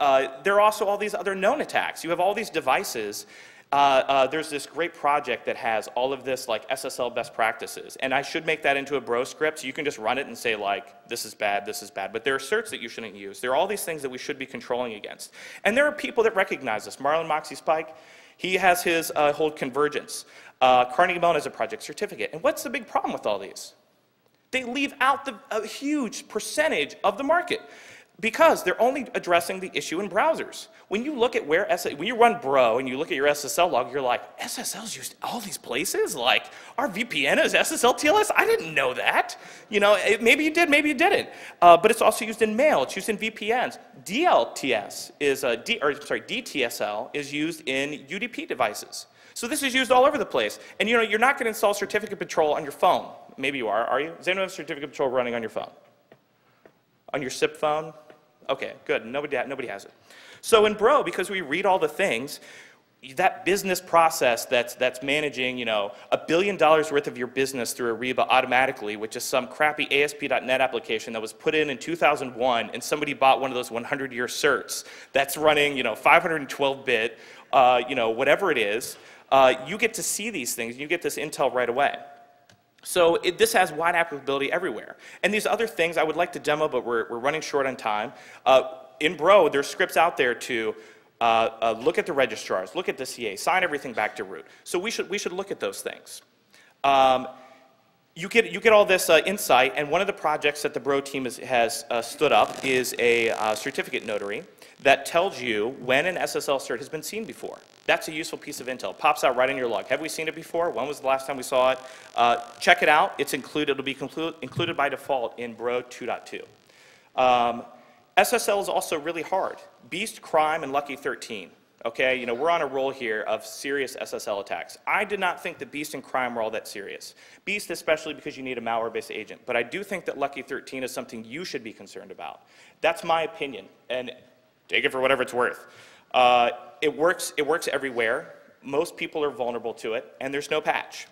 uh, there are also all these other known attacks. You have all these devices uh, uh, there's this great project that has all of this like SSL best practices. And I should make that into a bro script. So you can just run it and say like, this is bad, this is bad. But there are certs that you shouldn't use. There are all these things that we should be controlling against. And there are people that recognize this. Marlon Moxie Spike, he has his uh, whole convergence. Uh, Carnegie Mellon has a project certificate. And what's the big problem with all these? They leave out the, a huge percentage of the market because they're only addressing the issue in browsers. When you look at where, when you run Bro and you look at your SSL log, you're like, SSL's used all these places? Like, our VPN is SSL TLS? I didn't know that. You know, it, maybe you did, maybe you didn't. Uh, but it's also used in mail, it's used in VPNs. DLTS is, a D, or sorry, DTSL is used in UDP devices. So this is used all over the place. And you know, you're not gonna install certificate patrol on your phone. Maybe you are, are you? Does anyone have certificate patrol running on your phone? On your SIP phone? Okay, good. Nobody, nobody has it. So in Bro, because we read all the things, that business process that's, that's managing, you know, a billion dollars worth of your business through Ariba automatically, which is some crappy ASP.NET application that was put in in 2001, and somebody bought one of those 100-year certs that's running, you know, 512-bit, uh, you know, whatever it is, uh, you get to see these things, and you get this intel right away. So it, this has wide applicability everywhere. And these other things I would like to demo, but we're, we're running short on time. Uh, in Bro, there's scripts out there to uh, uh, look at the registrars, look at the CA, sign everything back to root. So we should, we should look at those things. Um, you get, you get all this uh, insight, and one of the projects that the Bro team is, has uh, stood up is a uh, certificate notary that tells you when an SSL cert has been seen before. That's a useful piece of intel. Pops out right in your log. Have we seen it before? When was the last time we saw it? Uh, check it out. It's included. It'll be included by default in Bro 2.2. Um, SSL is also really hard. Beast, Crime, and Lucky 13. Okay, you know, we're on a roll here of serious SSL attacks. I did not think that Beast and Crime were all that serious. Beast especially because you need a malware-based agent. But I do think that Lucky 13 is something you should be concerned about. That's my opinion, and take it for whatever it's worth. Uh, it, works, it works everywhere. Most people are vulnerable to it, and there's no patch.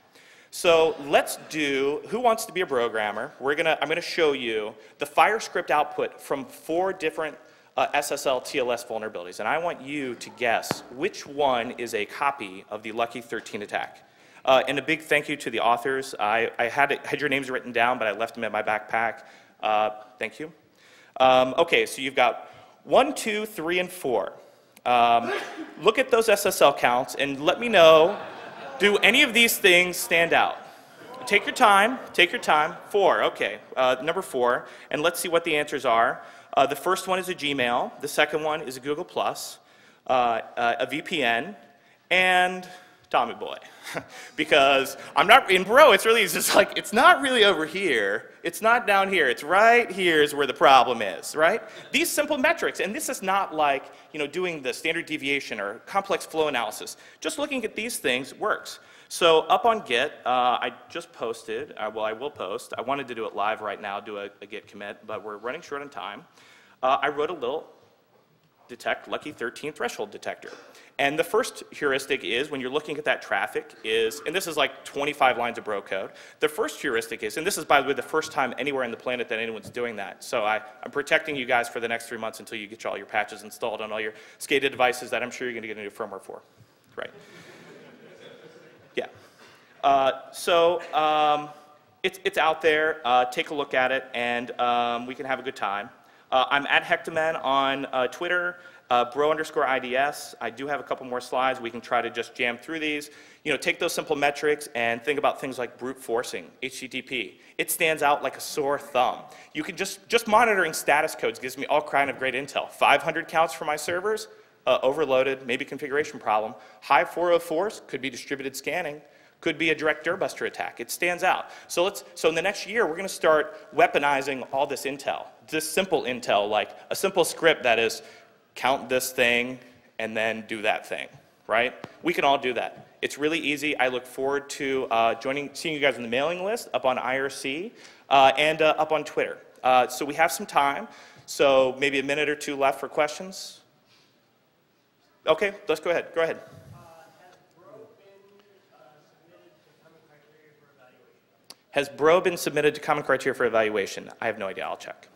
So let's do, who wants to be a programmer? We're gonna, I'm gonna show you the fire script output from four different uh, SSL TLS vulnerabilities. And I want you to guess which one is a copy of the Lucky 13 attack. Uh, and a big thank you to the authors. I, I had, it, had your names written down, but I left them in my backpack. Uh, thank you. Um, okay, so you've got one, two, three, and four. Um, look at those SSL counts and let me know, do any of these things stand out? Take your time, take your time. Four, okay, uh, number four, and let's see what the answers are. Uh, the first one is a Gmail. The second one is a Google Plus, uh, uh a VPN, and Tommy Boy. because I'm not, in Bro, it's really, it's just like, it's not really over here. It's not down here. It's right here is where the problem is, right? These simple metrics, and this is not like, you know, doing the standard deviation or complex flow analysis. Just looking at these things works. So up on Git, uh, I just posted, uh, well, I will post. I wanted to do it live right now, do a, a Git commit, but we're running short on time. Uh, I wrote a little detect lucky 13 threshold detector. And the first heuristic is when you're looking at that traffic is, and this is like 25 lines of bro code. The first heuristic is, and this is by the way the first time anywhere in the planet that anyone's doing that. So I, I'm protecting you guys for the next three months until you get all your patches installed on all your SCADA devices that I'm sure you're going to get a new firmware for. Right. Yeah. Uh, so um, it's, it's out there. Uh, take a look at it, and um, we can have a good time. Uh, I'm at Hectaman on uh, Twitter, uh, bro underscore IDS. I do have a couple more slides. We can try to just jam through these. You know, take those simple metrics and think about things like brute forcing, HTTP. It stands out like a sore thumb. You can just, just monitoring status codes gives me all kind of great intel. 500 counts for my servers, uh, overloaded, maybe configuration problem. High 404s could be distributed scanning, could be a direct DirBuster attack. It stands out. So let's, so in the next year, we're going to start weaponizing all this intel. This simple intel, like a simple script that is count this thing and then do that thing, right? We can all do that. It's really easy. I look forward to uh, joining, seeing you guys on the mailing list up on IRC uh, and uh, up on Twitter. Uh, so we have some time. So maybe a minute or two left for questions. Okay, let's go ahead. Go ahead. Has Bro been submitted to common criteria for evaluation? I have no idea. I'll check.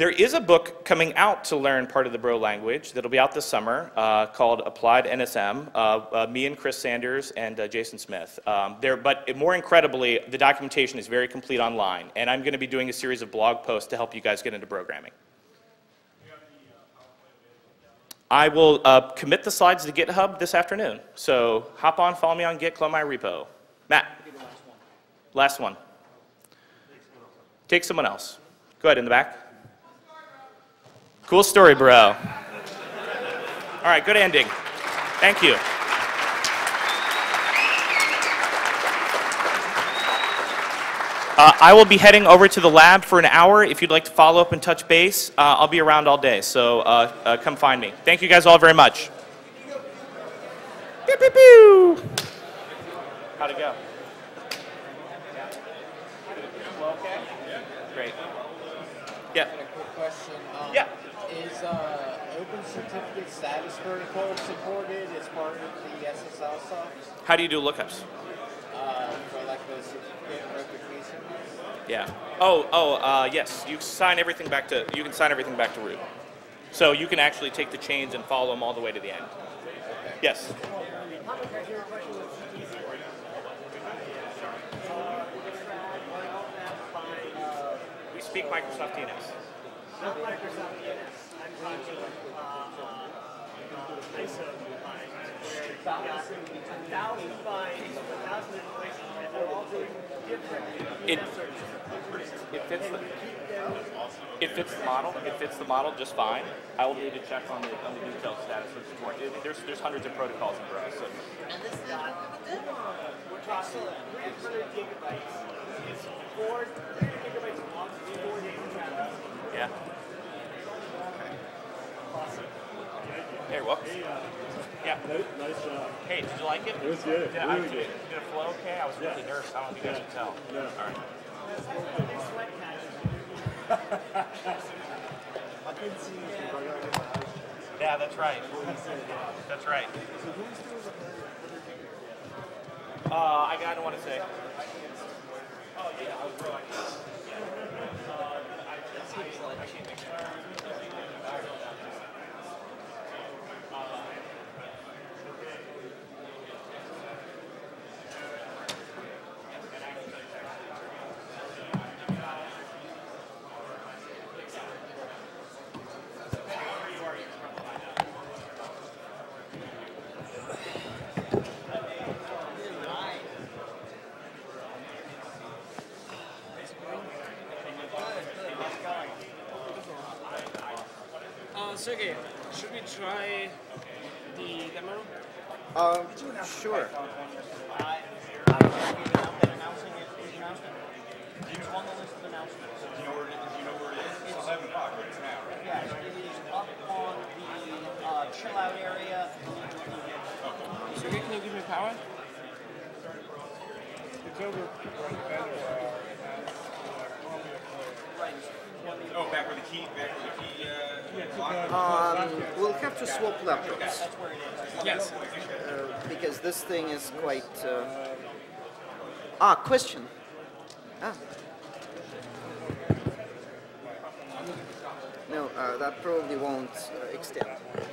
There is a book coming out to learn part of the Bro language that'll be out this summer uh, called Applied NSM. Uh, uh, me and Chris Sanders and uh, Jason Smith. Um, there, but more incredibly, the documentation is very complete online, and I'm going to be doing a series of blog posts to help you guys get into programming. I will uh, commit the slides to GitHub this afternoon. So hop on, follow me on Git, clone my repo. Matt. Last one. Take someone else. Go ahead in the back. Cool story, bro. All right, good ending. Thank you. Uh, I will be heading over to the lab for an hour. If you'd like to follow up and touch base, uh, I'll be around all day. So uh, uh come find me. Thank you guys all very much. Pew, pew, pew. How'd it go? okay? Great. Yeah. got a quick question. Um, Yeah. Is uh, Open Certificate Status Protocol supported as part of the SSL stuff? How do you do lookups? Uh, for like the certificate replication? Yeah. Oh, oh, uh, yes. You sign everything back to. You can sign everything back to root. So you can actually take the chains and follow them all the way to the end. Yes. We speak Microsoft DNS. Not Microsoft DNS. I'm talking, uh, uh, ISO lines, where you've got a thousand lines, a thousand information, and they're all doing different It- It fits the, you keep them, it fits the model. It fits the model just fine. I will need to check on the on the detailed status of support. It, there's there's hundreds of protocols in Bro. So we're talking three hundred gigabytes. It's four, three hundred gigabytes long, four days of yeah. Hey, welcome. Yeah. Nice job. Hey, did you like it? It was good. Did, I, Really did, good. did it flow okay? I was really nervous. I don't know if you guys could tell. No. All right. I couldn't see you, but I gotta get my eyes. Yeah, that's right. That's right. Uh, I, I don't want to say. Oh, Uh, Sergey, should we try the demo? Um, sure. Yes, it is up on the uh, chill out area. Sergey, can you give me power? It's over right better, uh, Oh, back where the key, back where the key, uh, Um, we'll have to swap laptops Yes. uh, because this thing is quite. Uh... Ah, question. Ah. No, uh, that probably won't uh, extend.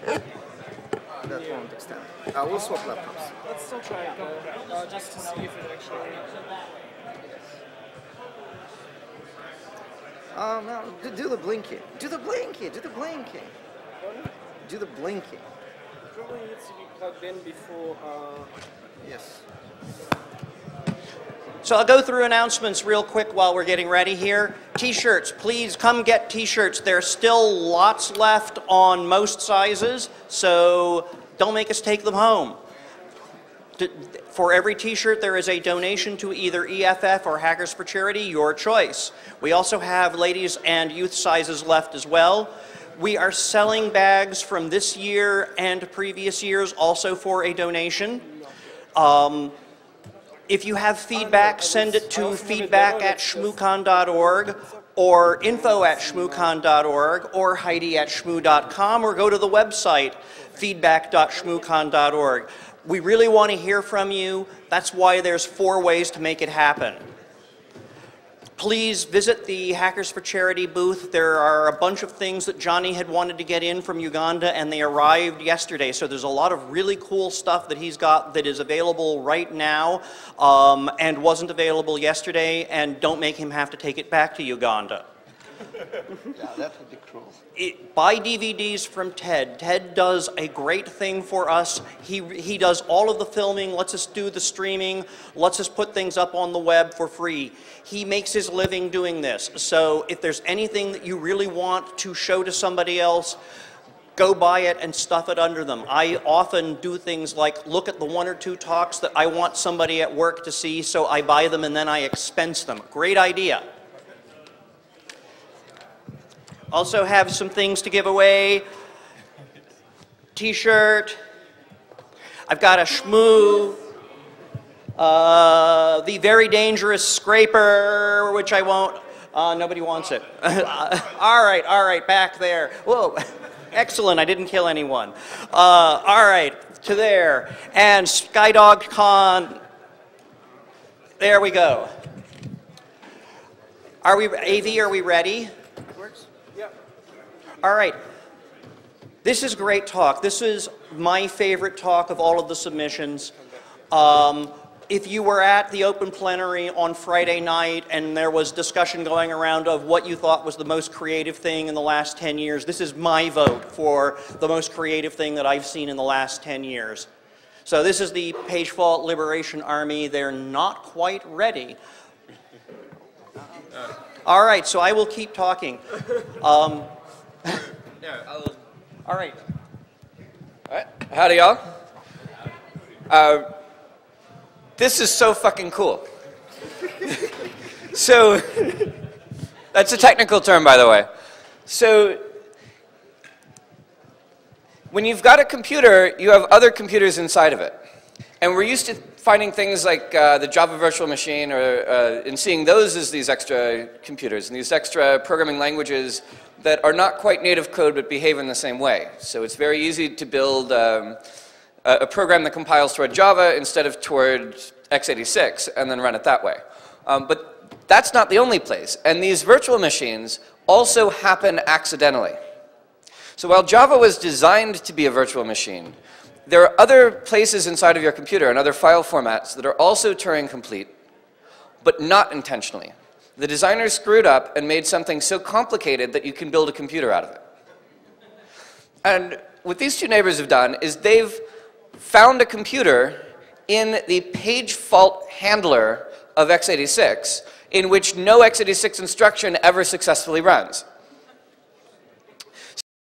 That won't extend. Uh, we'll swap laptops. Let's still try it though, uh, just to see if it actually. Oh no, do, do the blinking. Do the blinking. Do the blinking. Do the blinking. Probably needs to be plugged in before. Uh... Yes. So I'll go through announcements real quick while we're getting ready here. T-shirts, please come get T-shirts. There's still lots left on most sizes, so don't make us take them home. For every T-shirt, there is a donation to either EFF or Hackers for Charity, your choice. We also have ladies and youth sizes left as well. We are selling bags from this year and previous years also for a donation. Um, if you have feedback, send it to feedback at shmoocon.org or info at shmoocon.org or heidi at shmoo.com or go to the website feedback.shmoocon.org. We really want to hear from you. That's why there's four ways to make it happen. Please visit the Hackers for Charity booth. There are a bunch of things that Johnny had wanted to get in from Uganda, and they arrived yesterday. So there's a lot of really cool stuff that he's got that is available right now um, and wasn't available yesterday, and don't make him have to take it back to Uganda. Yeah, that would be cruel. It- buy DVDs from Ted. Ted does a great thing for us. He, he does all of the filming, lets us do the streaming, lets us put things up on the web for free. He makes his living doing this. So if there's anything that you really want to show to somebody else, go buy it and stuff it under them. I often do things like look at the one or two talks that I want somebody at work to see, so I buy them and then I expense them. Great idea. Also have some things to give away. T-shirt. I've got a shmoo. Uh, the very dangerous scraper, which I won't. Uh, nobody wants it. all right, all right, back there. Whoa, excellent. I didn't kill anyone. Uh, all right, to there. And Skydog Con. There we go. Are we, AV, are we ready? All right. This is great talk. This is my favorite talk of all of the submissions. Um, if you were at the open plenary on Friday night and there was discussion going around of what you thought was the most creative thing in the last 10 years, this is my vote for the most creative thing that I've seen in the last 10 years. So this is the Page Fault Liberation Army. They're not quite ready. All right, so I will keep talking. Um, Yeah, all right. All right. Howdy, y'all. Uh, this is so fucking cool. so, that's a technical term, by the way. So, when you've got a computer, you have other computers inside of it. And we're used to finding things like uh, the Java Virtual Machine or, uh, and seeing those as these extra computers and these extra programming languages that are not quite native code but behave in the same way. So it's very easy to build um, a, program that compiles toward Java instead of toward x86 and then run it that way. Um, but that's not the only place. And these virtual machines also happen accidentally. So while Java was designed to be a virtual machine, there are other places inside of your computer and other file formats that are also Turing complete, but not intentionally. The designers screwed up and made something so complicated that you can build a computer out of it. And what these two neighbors have done is they've found a computer in the page fault handler of x86 in which no x86 instruction ever successfully runs.